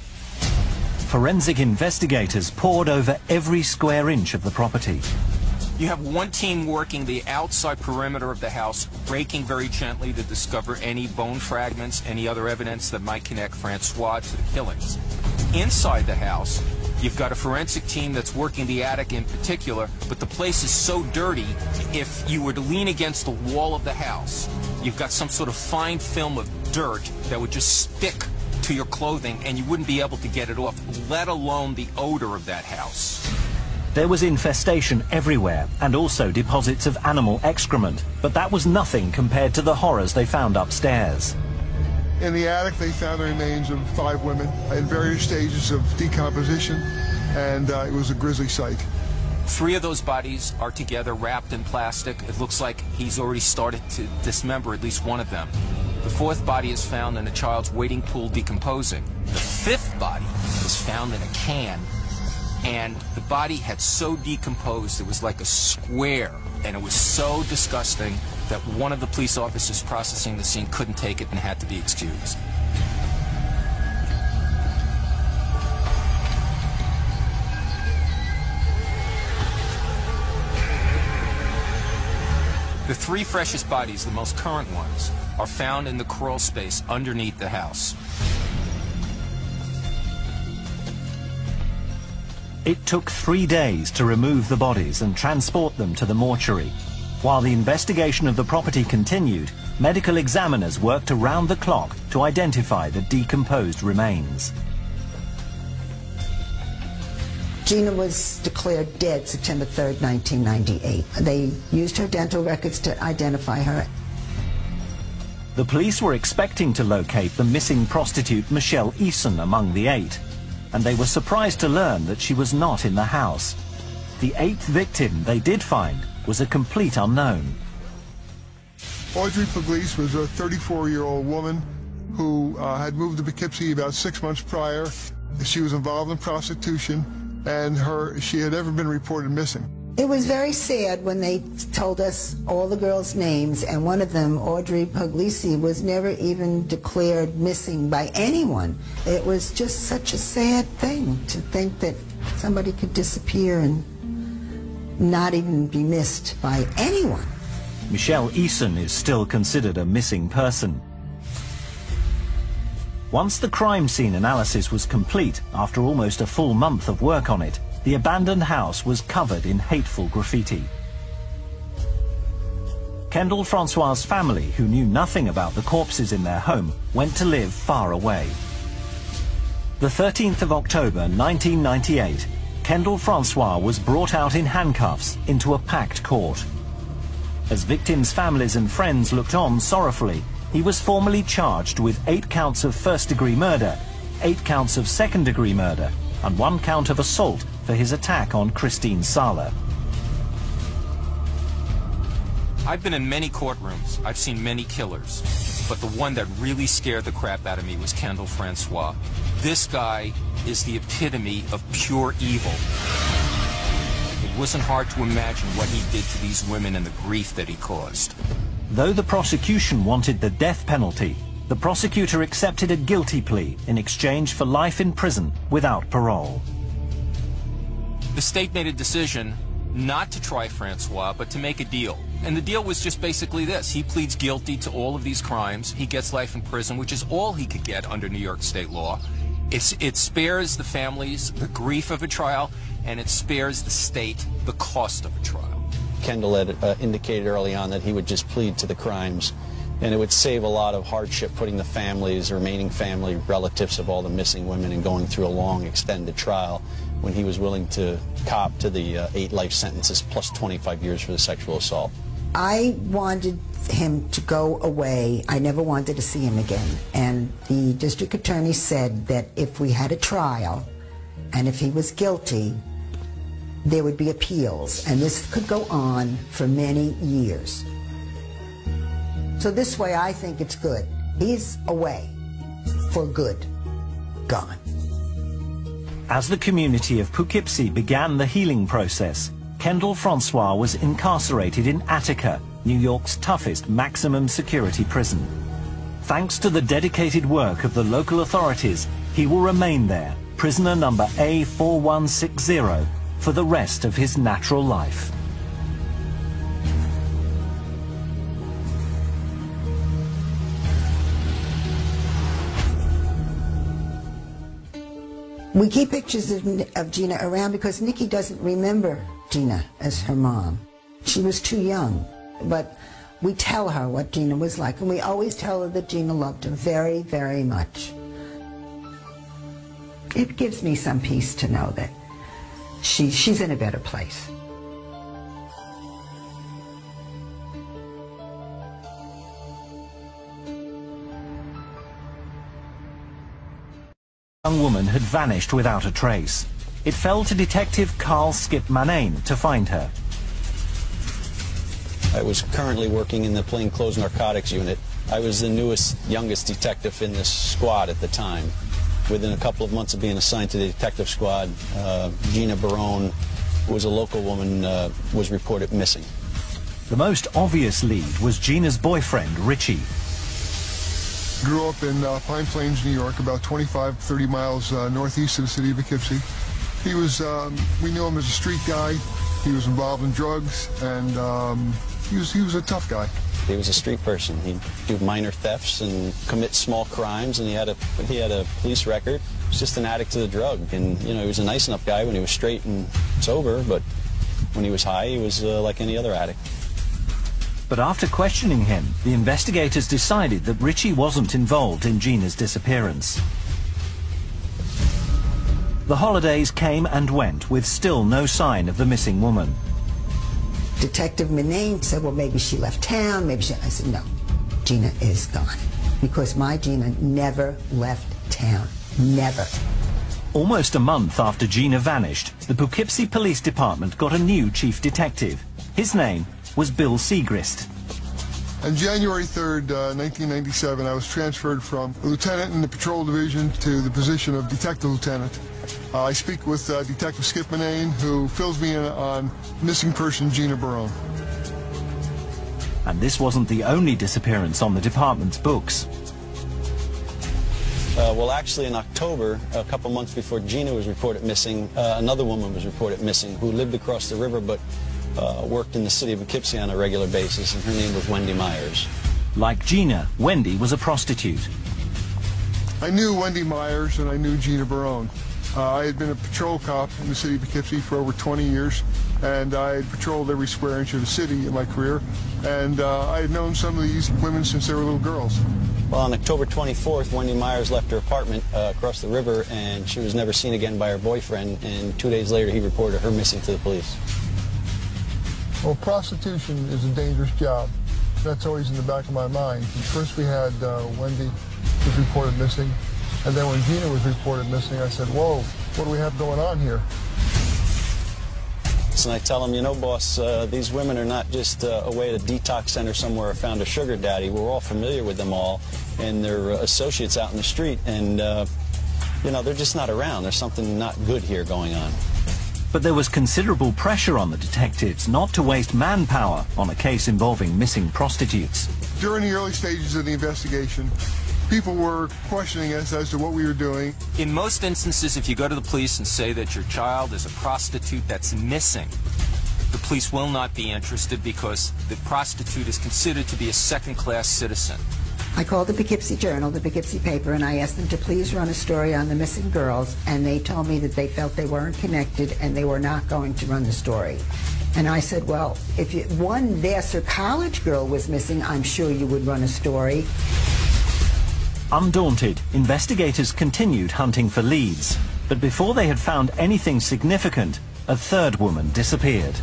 S5: Forensic investigators pored over every square inch of the property.
S4: You have one team working the outside perimeter of the house, breaking very gently to discover any bone fragments, any other evidence that might connect Francois to the killings. Inside the house, you've got a forensic team that's working the attic in particular, but the place is so dirty, if you were to lean against the wall of the house, you've got some sort of fine film of dirt that would just stick to your clothing and you wouldn't be able to get it off, let alone the odor of that house.
S5: There was infestation everywhere and also deposits of animal excrement, but that was nothing compared to the horrors they found upstairs.
S1: In the attic, they found the remains of five women in various stages of decomposition, and uh, it was a grisly sight.
S4: Three of those bodies are together, wrapped in plastic. It looks like he's already started to dismember at least one of them. The fourth body is found in a child's wading pool decomposing. The fifth body is found in a can and the body had so decomposed it was like a square and it was so disgusting that one of the police officers processing the scene couldn't take it and had to be excused. The three freshest bodies, the most current ones, are found in the crawl space underneath the house.
S5: It took three days to remove the bodies and transport them to the mortuary. While the investigation of the property continued, medical examiners worked around the clock to identify the decomposed remains.
S3: Gina was declared dead September 3rd, 1998. They used her dental records to identify her.
S5: The police were expecting to locate the missing prostitute Michelle Eason among the eight and they were surprised to learn that she was not in the house. The eighth victim they did find was a complete unknown.
S1: Audrey Pugliese was a 34-year-old woman who uh, had moved to Poughkeepsie about six months prior. She was involved in prostitution, and her she had ever been reported missing.
S3: It was very sad when they told us all the girls' names, and one of them, Audrey Pugliese, was never even declared missing by anyone. It was just such a sad thing to think that somebody could disappear and not even be missed by anyone.
S5: Michelle Eason is still considered a missing person. Once the crime scene analysis was complete, after almost a full month of work on it, the abandoned house was covered in hateful graffiti. Kendall Francois' family, who knew nothing about the corpses in their home, went to live far away. The 13th of October 1998, Kendall Francois was brought out in handcuffs into a packed court. As victims' families and friends looked on sorrowfully, he was formally charged with eight counts of first-degree murder, eight counts of second-degree murder, and one count of assault for his attack on Christine Sala.
S4: I've been in many courtrooms. I've seen many killers. But the one that really scared the crap out of me was Kendall Francois. This guy is the epitome of pure evil. It wasn't hard to imagine what he did to these women and the grief that he caused.
S5: Though the prosecution wanted the death penalty, the prosecutor accepted a guilty plea in exchange for life in prison without parole.
S4: The state made a decision not to try Francois, but to make a deal. And the deal was just basically this. He pleads guilty to all of these crimes. He gets life in prison, which is all he could get under New York state law. It's, it spares the families the grief of a trial, and it spares the state the cost of a trial.
S2: Kendall had uh, indicated early on that he would just plead to the crimes, and it would save a lot of hardship putting the families, remaining family, relatives of all the missing women and going through a long, extended trial when he was willing to cop to the uh, eight life sentences plus 25 years for the sexual assault.
S3: I wanted him to go away. I never wanted to see him again. And the district attorney said that if we had a trial and if he was guilty, there would be appeals. And this could go on for many years. So this way, I think it's good. He's away for good. Gone.
S5: As the community of Poughkeepsie began the healing process, Kendall Francois was incarcerated in Attica, New York's toughest maximum security prison. Thanks to the dedicated work of the local authorities, he will remain there, prisoner number A4160, for the rest of his natural life.
S3: We keep pictures of, of Gina around because Nikki doesn't remember Gina as her mom. She was too young. But we tell her what Gina was like, and we always tell her that Gina loved her very, very much. It gives me some peace to know that she, she's in a better place.
S5: Had vanished without a trace. It fell to Detective Carl Skip Manane to find her.
S2: I was currently working in the plainclothes narcotics unit. I was the newest, youngest detective in this squad at the time. Within a couple of months of being assigned to the detective squad, uh, Gina Barone, who was a local woman, uh, was reported missing.
S5: The most obvious lead was Gina's boyfriend, Richie.
S1: Grew up in uh, Pine Plains, New York, about 25, 30 miles uh, northeast of the city of Poughkeepsie. He was, um, we knew him as a street guy. He was involved in drugs, and um, he was he was a tough guy.
S2: He was a street person. He'd do minor thefts and commit small crimes, and he had a he had a police record. He was just an addict to the drug, and you know he was a nice enough guy when he was straight and sober, but when he was high, he was uh, like any other addict.
S5: But after questioning him, the investigators decided that Richie wasn't involved in Gina's disappearance. The holidays came and went with still no sign of the missing woman.
S3: Detective Manane said, well, maybe she left town, maybe she... I said, no, Gina is gone. Because my Gina never left town. Never.
S5: Almost a month after Gina vanished, the Poughkeepsie Police Department got a new chief detective. His name was Bill Siegrist.
S1: On January 3rd, uh, 1997, I was transferred from a lieutenant in the patrol division to the position of detective lieutenant. Uh, I speak with uh, Detective Skip Manane, who fills me in on missing person Gina Barone.
S5: And this wasn't the only disappearance on the department's books.
S2: Uh, well, actually, in October, a couple months before Gina was reported missing, uh, another woman was reported missing who lived across the river but uh, worked in the city of Poughkeepsie on a regular basis, and her name was Wendy Myers.
S5: Like Gina, Wendy was a prostitute.
S1: I knew Wendy Myers and I knew Gina Barone. Uh, I had been a patrol cop in the city of Poughkeepsie for over 20 years, and I had patrolled every square inch of the city in my career, and uh, I had known some of these women since they were little girls.
S2: Well, on October 24th, Wendy Myers left her apartment uh, across the river, and she was never seen again by her boyfriend, and two days later he reported her missing to the police.
S1: Well, prostitution is a dangerous job. that's always in the back of my mind. First we had uh, Wendy was reported missing, and then when Gina was reported missing, I said, whoa, what do we have going on here?
S2: And I tell them, you know, boss, uh, these women are not just uh, away at a detox center somewhere or found a sugar daddy. We're all familiar with them all, and they're uh, associates out in the street, and, uh, you know, they're just not around. There's something not good here going on.
S5: But there was considerable pressure on the detectives not to waste manpower on a case involving missing prostitutes.
S1: During the early stages of the investigation, people were questioning us as to what we were doing.
S4: In most instances, if you go to the police and say that your child is a prostitute that's missing, the police will not be interested because the prostitute is considered to be a second-class citizen.
S3: I called the Poughkeepsie Journal, the Poughkeepsie paper, and I asked them to please run a story on the missing girls, and they told me that they felt they weren't connected and they were not going to run the story. And I said, well, if you, one Vassar College girl was missing, I'm sure you would run a story.
S5: Undaunted, investigators continued hunting for leads, but before they had found anything significant, a third woman disappeared.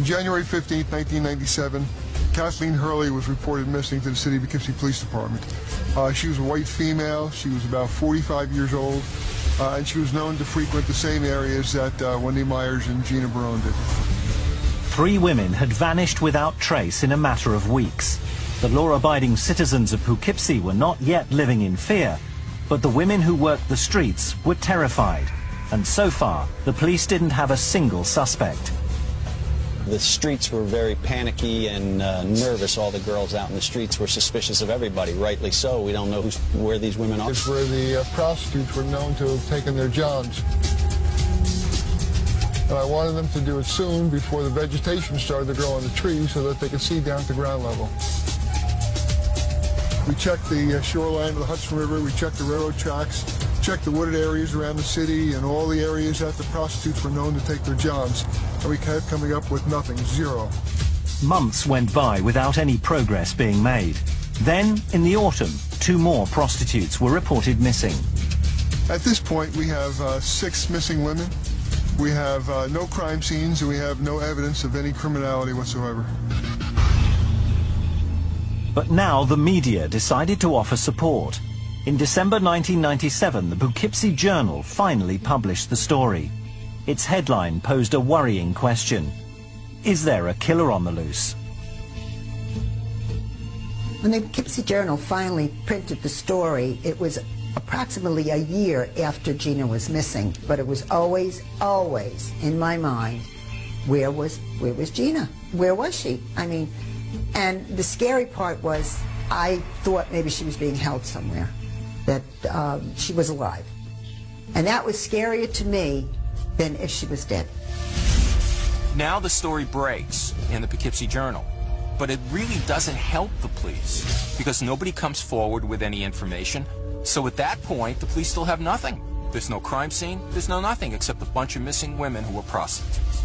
S1: On January 15, 1997, Kathleen Hurley was reported missing to the City of Poughkeepsie Police Department. Uh, she was a white female. She was about 45 years old, uh, and she was known to frequent the same areas that uh, Wendy Myers and Gina Barone did.
S5: Three women had vanished without trace in a matter of weeks. The law-abiding citizens of Poughkeepsie were not yet living in fear, but the women who worked the streets were terrified. And so far, the police didn't have a single suspect.
S2: The streets were very panicky and uh, nervous. All the girls out in the streets were suspicious of everybody, rightly so. We don't know where these women are.
S1: It's where the uh, prostitutes were known to have taken their johns. And I wanted them to do it soon before the vegetation started to grow on the trees so that they could see down to ground level. We checked the uh, shoreline of the Hudson River, we checked the railroad tracks, checked the wooded areas around the city and all the areas that the prostitutes were known to take their jobs, And we kept coming up with nothing, zero.
S5: Months went by without any progress being made. Then, in the autumn, two more prostitutes were reported missing.
S1: At this point, we have uh, six missing women. We have uh, no crime scenes and we have no evidence of any criminality whatsoever.
S5: But now the media decided to offer support. In December 1997, the Poughkeepsie Journal finally published the story. Its headline posed a worrying question. Is there a killer on the loose?
S3: When the Poughkeepsie Journal finally printed the story, it was approximately a year after Gina was missing, but it was always, always in my mind, where was, where was Gina? Where was she? I mean, and the scary part was I thought maybe she was being held somewhere, that um, she was alive. And that was scarier to me than if she was dead.
S4: Now the story breaks in the Poughkeepsie Journal, but it really doesn't help the police because nobody comes forward with any information. So at that point, the police still have nothing. There's no crime scene, there's no nothing except a bunch of missing women who were prostitutes.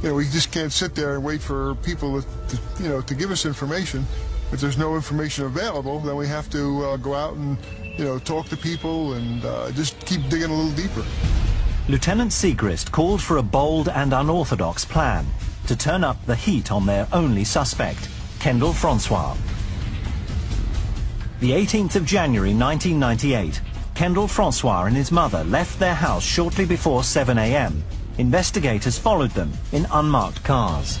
S1: You know, we just can't sit there and wait for people to, to you know, to give us information. If there's no information available, then we have to uh, go out and, you know, talk to people and uh, just keep digging a little deeper.
S5: Lieutenant Siegrist called for a bold and unorthodox plan to turn up the heat on their only suspect, Kendall Francois. The 18th of January 1998, Kendall Francois and his mother left their house shortly before 7 a.m. Investigators followed them in unmarked cars.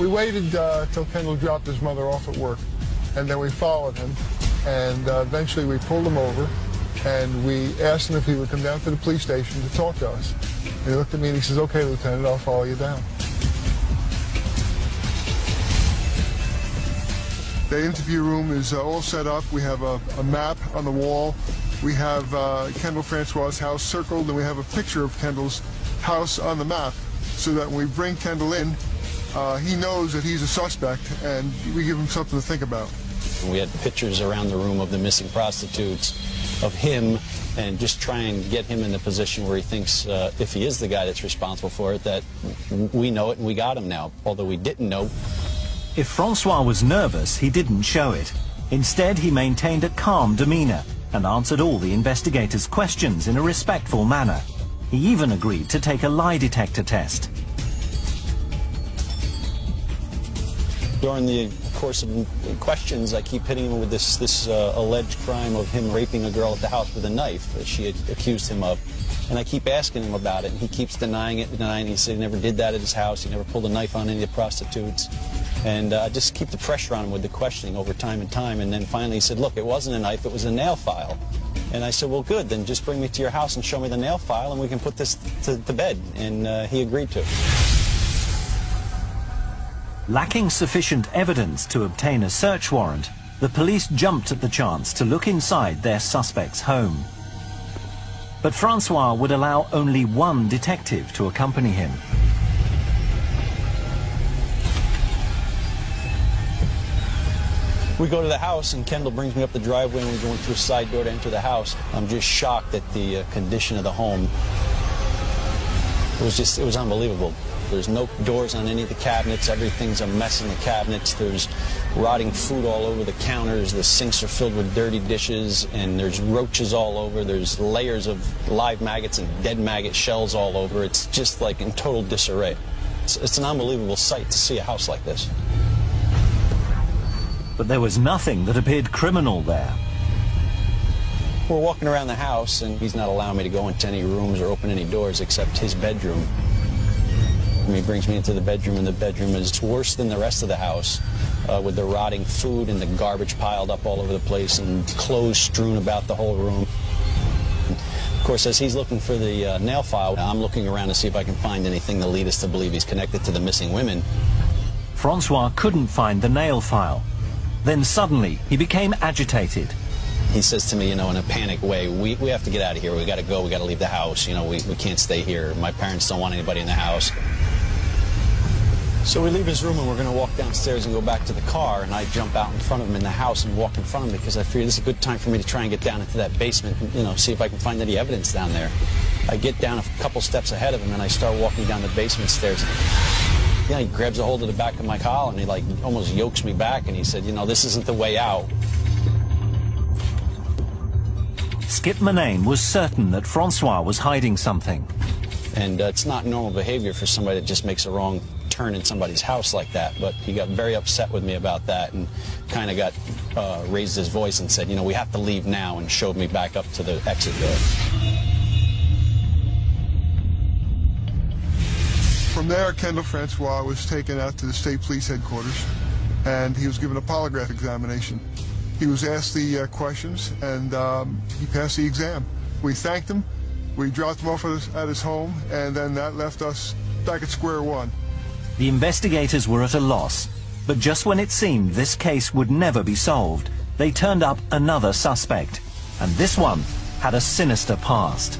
S1: We waited uh, till Kendall dropped his mother off at work, and then we followed him, and uh, eventually we pulled him over, and we asked him if he would come down to the police station to talk to us. And he looked at me and he says, okay, Lieutenant, I'll follow you down. The interview room is uh, all set up. We have a, a, map on the wall. We have uh, Kendall Francois' house circled, and we have a picture of Kendall's house on the map so that when we bring Kendall in, uh, he knows that he's a suspect, and we give him something to think about.
S2: We had pictures around the room of the missing prostitutes, of him, and just try and get him in the position where he thinks, uh, if he is the guy that's responsible for it, that we know it and we got him now, although we didn't know.
S5: If Francois was nervous, he didn't show it. Instead, he maintained a calm demeanor and answered all the investigators' questions in a respectful manner. He even agreed to take a lie detector test.
S2: During the course of questions, I keep hitting him with this this uh, alleged crime of him raping a girl at the house with a knife that she had accused him of. And I keep asking him about it, and he keeps denying it, denying it. He said he never did that at his house. He never pulled a knife on any of the prostitutes. And uh, I just keep the pressure on him with the questioning over time and time. And then finally he said, look, it wasn't a knife, it was a nail file. And I said, well, good, then just bring me to your house and show me the nail file, and we can put this to, to bed. And uh, he agreed to.
S5: Lacking sufficient evidence to obtain a search warrant, the police jumped at the chance to look inside their suspect's home. But Francois would allow only one detective to accompany him.
S2: We go to the house, and Kendall brings me up the driveway, and we go into a side door to enter the house. I'm just shocked at the uh, condition of the home. It was just, it was unbelievable. There's no doors on any of the cabinets. Everything's a mess in the cabinets. There's rotting food all over the counters. The sinks are filled with dirty dishes, and there's roaches all over. There's layers of live maggots and dead maggot shells all over. It's just like in total disarray. It's, it's an unbelievable sight to see a house like this.
S5: But there was nothing that appeared criminal there.
S2: We're walking around the house, and he's not allowing me to go into any rooms or open any doors except his bedroom. He brings me into the bedroom, and the bedroom is worse than the rest of the house, uh, with the rotting food and the garbage piled up all over the place and clothes strewn about the whole room. Of course, as he's looking for the uh, nail file, I'm looking around to see if I can find anything to lead us to believe he's connected to the missing women.
S5: Francois couldn't find the nail file. Then suddenly, he became agitated.
S2: He says to me, you know, in a panic way, we, we have to get out of here. We got to go. We got to leave the house. You know, we, we can't stay here. My parents don't want anybody in the house. So we leave his room and we're going to walk downstairs and go back to the car. And I jump out in front of him in the house and walk in front of him because I figure this is a good time for me to try and get down into that basement and, you know, see if I can find any evidence down there. I get down a couple steps ahead of him and I start walking down the basement stairs. Yeah, he grabs a hold of the back of my collar and he like almost yokes me back and he said, you know, this isn't the way out.
S5: Skip Manane was certain that Francois was hiding something.
S2: And uh, it's not normal behavior for somebody that just makes a wrong turn in somebody's house like that. But he got very upset with me about that and kind of got uh, raised his voice and said, you know, we have to leave now and showed me back up to the exit door.
S1: From there, Kendall Francois was taken out to the state police headquarters, and he was given a polygraph examination. He was asked the uh, questions, and um, he passed the exam. We thanked him. We dropped him off at his, at his home, and then that left us back at square one.
S5: The investigators were at a loss, but just when it seemed this case would never be solved, they turned up another suspect, and this one had a sinister past.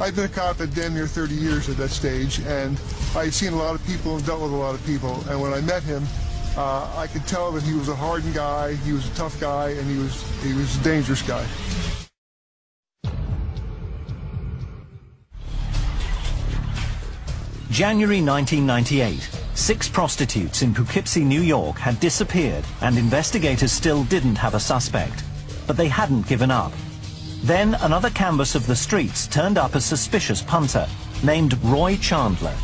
S1: I'd been a cop at damn near 30 years at that stage, and I had seen a lot of people and dealt with a lot of people. And when I met him, uh, I could tell that he was a hardened guy, he was a tough guy, and he was he was a dangerous guy.
S5: January 1998. Six prostitutes in Poughkeepsie, New York had disappeared and investigators still didn't have a suspect. But they hadn't given up. Then another canvas of the streets turned up a suspicious punter named Roy Chandler.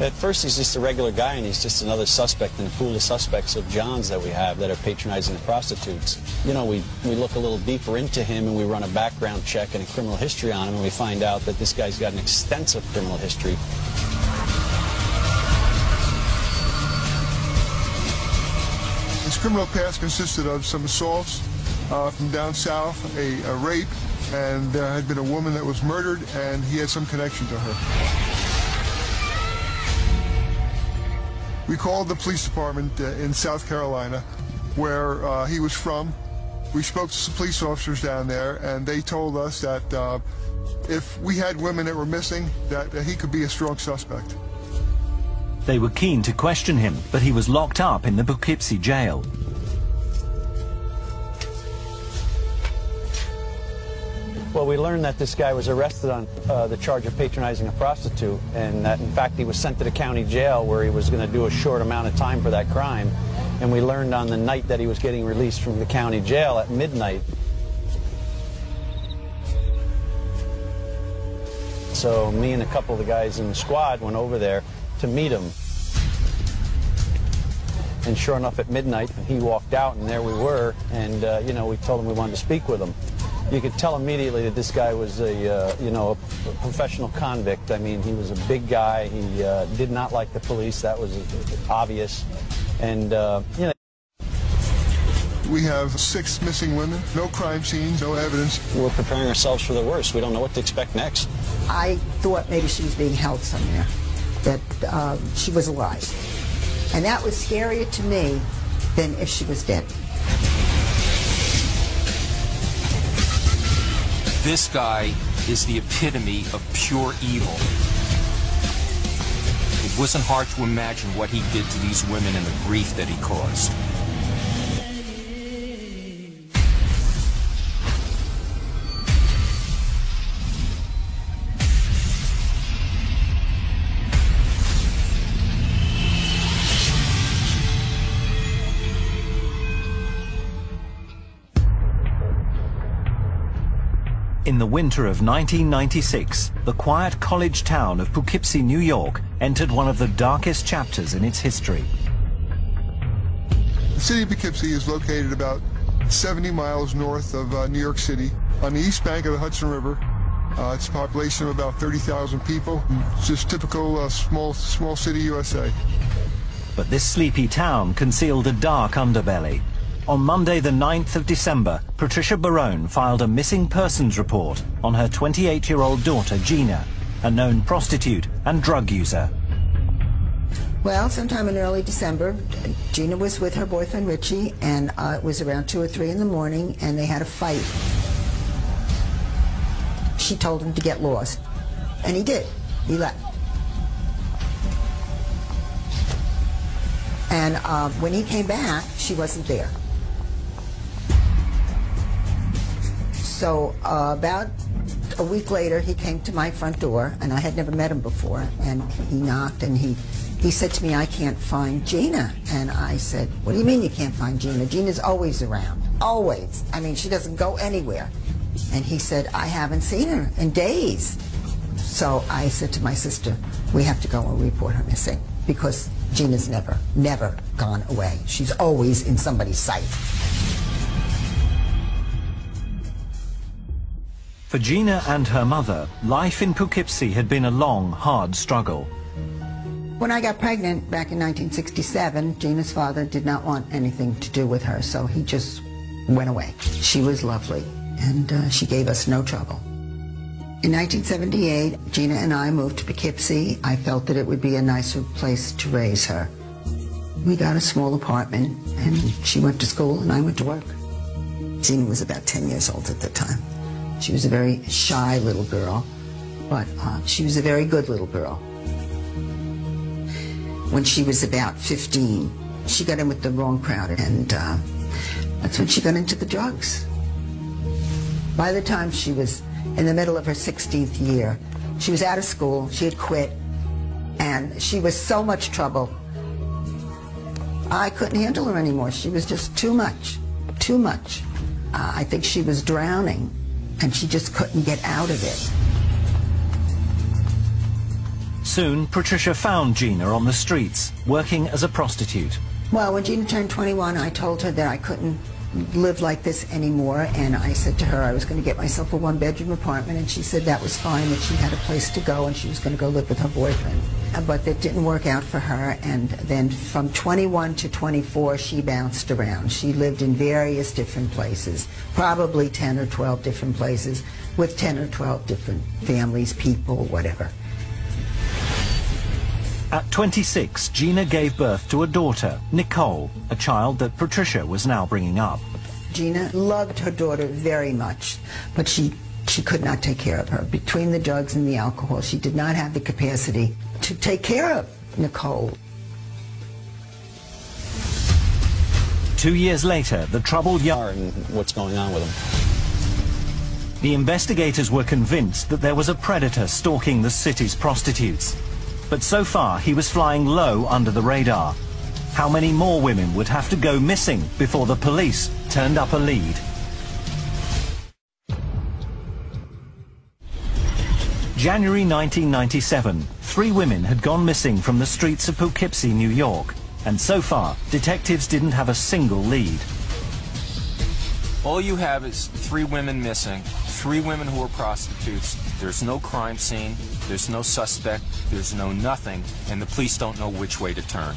S2: At first, he's just a regular guy, and he's just another suspect in the pool of suspects of Johns that we have that are patronizing the prostitutes. You know, we, we look a little deeper into him, and we run a background check and a criminal history on him, and we find out that this guy's got an extensive criminal history.
S1: His criminal past consisted of some assaults uh, from down south, a, a rape, and there had been a woman that was murdered, and he had some connection to her. We called the police department uh, in South Carolina, where uh, he was from. We spoke to some police officers down there, and they told us that uh, if we had women that were missing, that, he could be a strong suspect.
S5: They were keen to question him, but he was locked up in the Poughkeepsie jail.
S2: Well, we learned that this guy was arrested on uh, the charge of patronizing a prostitute, and that in fact he was sent to the county jail where he was going to do a short amount of time for that crime. And we learned on the night that he was getting released from the county jail at midnight So me and a couple of the guys in the squad went over there to meet him. And sure enough, at midnight, he walked out, and there we were. And uh, you know, we told him we wanted to speak with him. You could tell immediately that this guy was a, uh, you know, a professional convict. I mean, he was a big guy. He uh, did not like the police. That was obvious. And uh, you know.
S1: We have six missing women, no crime scenes, no evidence.
S2: We're preparing ourselves for the worst. We don't know what to expect next.
S3: I thought maybe she was being held somewhere, that um, she was alive. And that was scarier to me than if she was dead.
S4: This guy is the epitome of pure evil. It wasn't hard to imagine what he did to these women and the grief that he caused.
S5: In the winter of 1996, the quiet college town of Poughkeepsie, New York, entered one of the darkest chapters in its history.
S1: The city of Poughkeepsie is located about 70 miles north of uh, New York City on the east bank of the Hudson River. Uh, it's a population of about 30,000 people. It's just typical uh, small, small city USA.
S5: But this sleepy town concealed a dark underbelly. On Monday, the 9th of December, Patricia Barone filed a missing persons report on her 28-year-old daughter, Gina, a known prostitute and drug user.
S3: Well, sometime in early December, Gina was with her boyfriend Richie, and uh, it was around 2 or 3 in the morning, and they had a fight. She told him to get lost, and he did. He left. And uh, when he came back, she wasn't there. So uh, about a week later, he came to my front door, and I had never met him before. And he knocked, and he he said to me, "I can't find Gina." And I said, "What do you mean you can't find Gina? Gina's always around, always. I mean, she doesn't go anywhere." And he said, "I haven't seen her in days." So I said to my sister, "We have to go and report her missing because Gina's never, never gone away. She's always in somebody's sight."
S5: For Gina and her mother, life in Poughkeepsie had been a long, hard struggle.
S3: When I got pregnant back in 1967, Gina's father did not want anything to do with her, so he just went away. She was lovely, and uh, she gave us no trouble. In 1978, Gina and I moved to Poughkeepsie. I felt that it would be a nicer place to raise her. We got a small apartment, and she went to school, and I went to work. Gina was about 10 years old at the time. She was a very shy little girl, but uh, she was a very good little girl. When she was about 15, she got in with the wrong crowd, and uh, that's when she got into the drugs. By the time she was in the middle of her 16th year, she was out of school, she had quit, and she was so much trouble. I couldn't handle her anymore. She was just too much, too much. Uh, I think she was drowning and she just couldn't get out of it.
S5: Soon, Patricia found Gina on the streets, working as a prostitute.
S3: Well, when Gina turned 21, I told her that I couldn't live like this anymore, and I said to her I was going to get myself a one-bedroom apartment, and she said that was fine, that she had a place to go, and she was going to go live with her boyfriend. Uh, but that didn't work out for her, and then from 21 to 24, she bounced around. She lived in various different places, probably 10 or 12 different places, with 10 or 12 different families, people, whatever.
S5: At 26, Gina gave birth to a daughter, Nicole, a child that Patricia was now bringing up.
S3: Gina loved her daughter very much, but she, she could not take care of her. Between the drugs and the alcohol, she did not have the capacity to take care of Nicole.
S5: Two years later, the troubled young...
S2: And what's going on with him.
S5: The investigators were convinced that there was a predator stalking the city's prostitutes. But so far, he was flying low under the radar. How many more women would have to go missing before the police turned up a lead? January 1997, three women had gone missing from the streets of Poughkeepsie, New York. And so far, detectives didn't have a single lead.
S4: All you have is three women missing, three women who are prostitutes. There's no crime scene, there's no suspect, there's no nothing, and the police don't know which way to turn.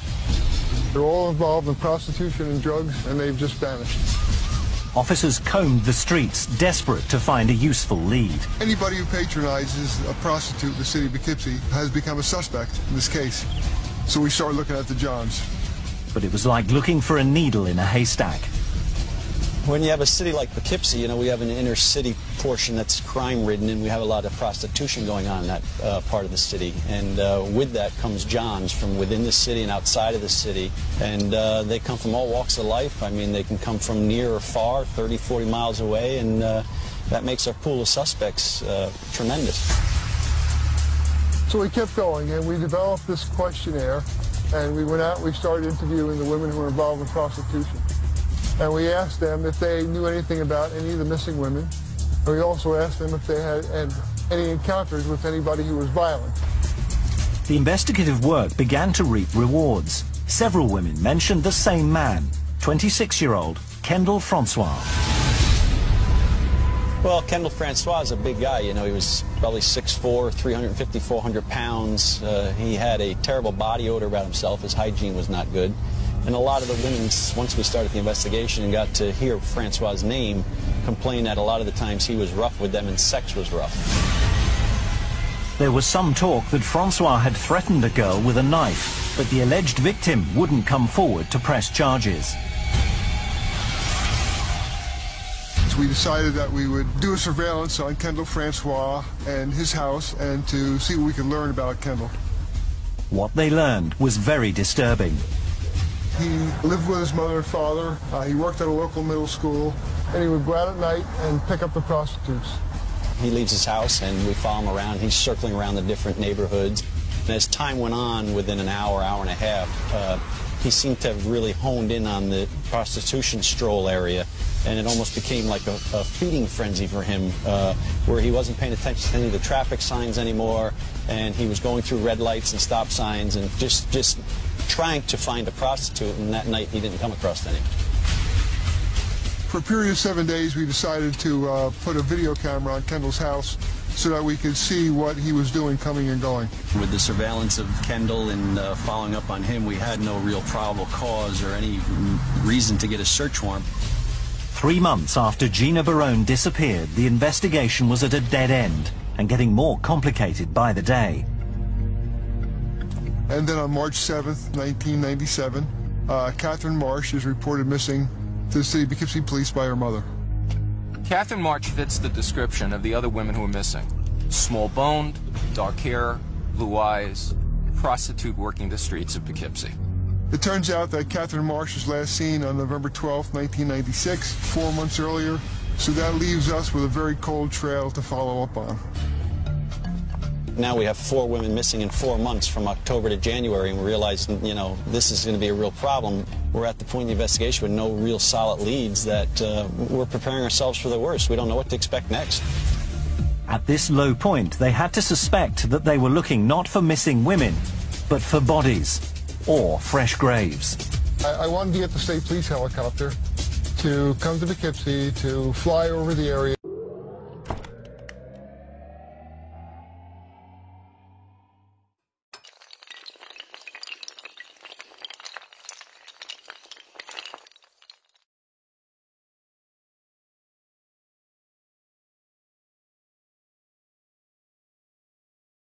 S1: They're all involved in prostitution and drugs, and they've just vanished.
S5: Officers combed the streets, desperate to find a useful lead.
S1: Anybody who patronizes a prostitute in the city of Poughkeepsie has become a suspect in this case. So we started looking at the Johns.
S5: But it was like looking for a needle in a haystack.
S2: When you have a city like Poughkeepsie, you know, we have an inner city portion that's crime-ridden, and we have a lot of prostitution going on in that uh, part of the city. And uh, with that comes Johns from within the city and outside of the city. And uh, they come from all walks of life. I mean, they can come from near or far, 30, 40 miles away, and uh, that makes our pool of suspects uh, tremendous.
S1: So we kept going, and we developed this questionnaire, and we went out, we started interviewing the women who were involved in prostitution. And we asked them if they knew anything about any of the missing women. And we also asked them if they had, had any encounters with anybody who was violent.
S5: The investigative work began to reap rewards. Several women mentioned the same man, 26-year-old Kendall Francois.
S2: Well, Kendall Francois is a big guy. You know, he was probably 6'4", 350, 400 pounds. Uh, he had a terrible body odor about himself. His hygiene was not good. And a lot of the women, once we started the investigation and got to hear Francois' name, complained that a lot of the times he was rough with them and sex was rough.
S5: There was some talk that Francois had threatened a girl with a knife, but the alleged victim wouldn't come forward to press charges.
S1: So we decided that we would do a surveillance on Kendall Francois and his house and to see what we could learn about Kendall.
S5: What they learned was very disturbing.
S1: He lived with his mother and father. Uh, he worked at a local middle school, and he would go out at night and pick up the prostitutes.
S2: He leaves his house, and we follow him around. He's circling around the different neighborhoods. And as time went on, within an hour, hour and a half, uh, he seemed to have really honed in on the prostitution stroll area, and it almost became like a, a feeding frenzy for him, uh, where he wasn't paying attention to any of the traffic signs anymore, and he was going through red lights and stop signs and just just trying to find a prostitute, and that night he didn't come across any.
S1: For a period of seven days, we decided to uh, put a video camera on Kendall's house so that we could see what he was doing coming and going.
S2: With the surveillance of Kendall and uh, following up on him, we had no real probable cause or any reason to get a search warrant.
S5: Three months after Gina Barone disappeared, the investigation was at a dead end and getting more complicated by the day.
S1: And then on March 7th, 1997, uh, Catherine Marsh is reported missing to the city of Poughkeepsie police by her mother.
S4: Catherine Marsh fits the description of the other women who are missing. Small boned, dark hair, blue eyes, prostitute working the streets of Poughkeepsie.
S1: It turns out that Catherine Marsh was last seen on November 12, 1996, four months earlier, so that leaves us with a very cold trail to follow up on.
S2: Now we have four women missing in four months from October to January, and we realize, you know, this is going to be a real problem. We're at the point in the investigation with no real solid leads that uh, we're preparing ourselves for the worst. We don't know what to expect next.
S5: At this low point, they had to suspect that they were looking not for missing women, but for bodies or fresh graves.
S1: I, I wanted to get the state police helicopter to come to Poughkeepsie to fly over the area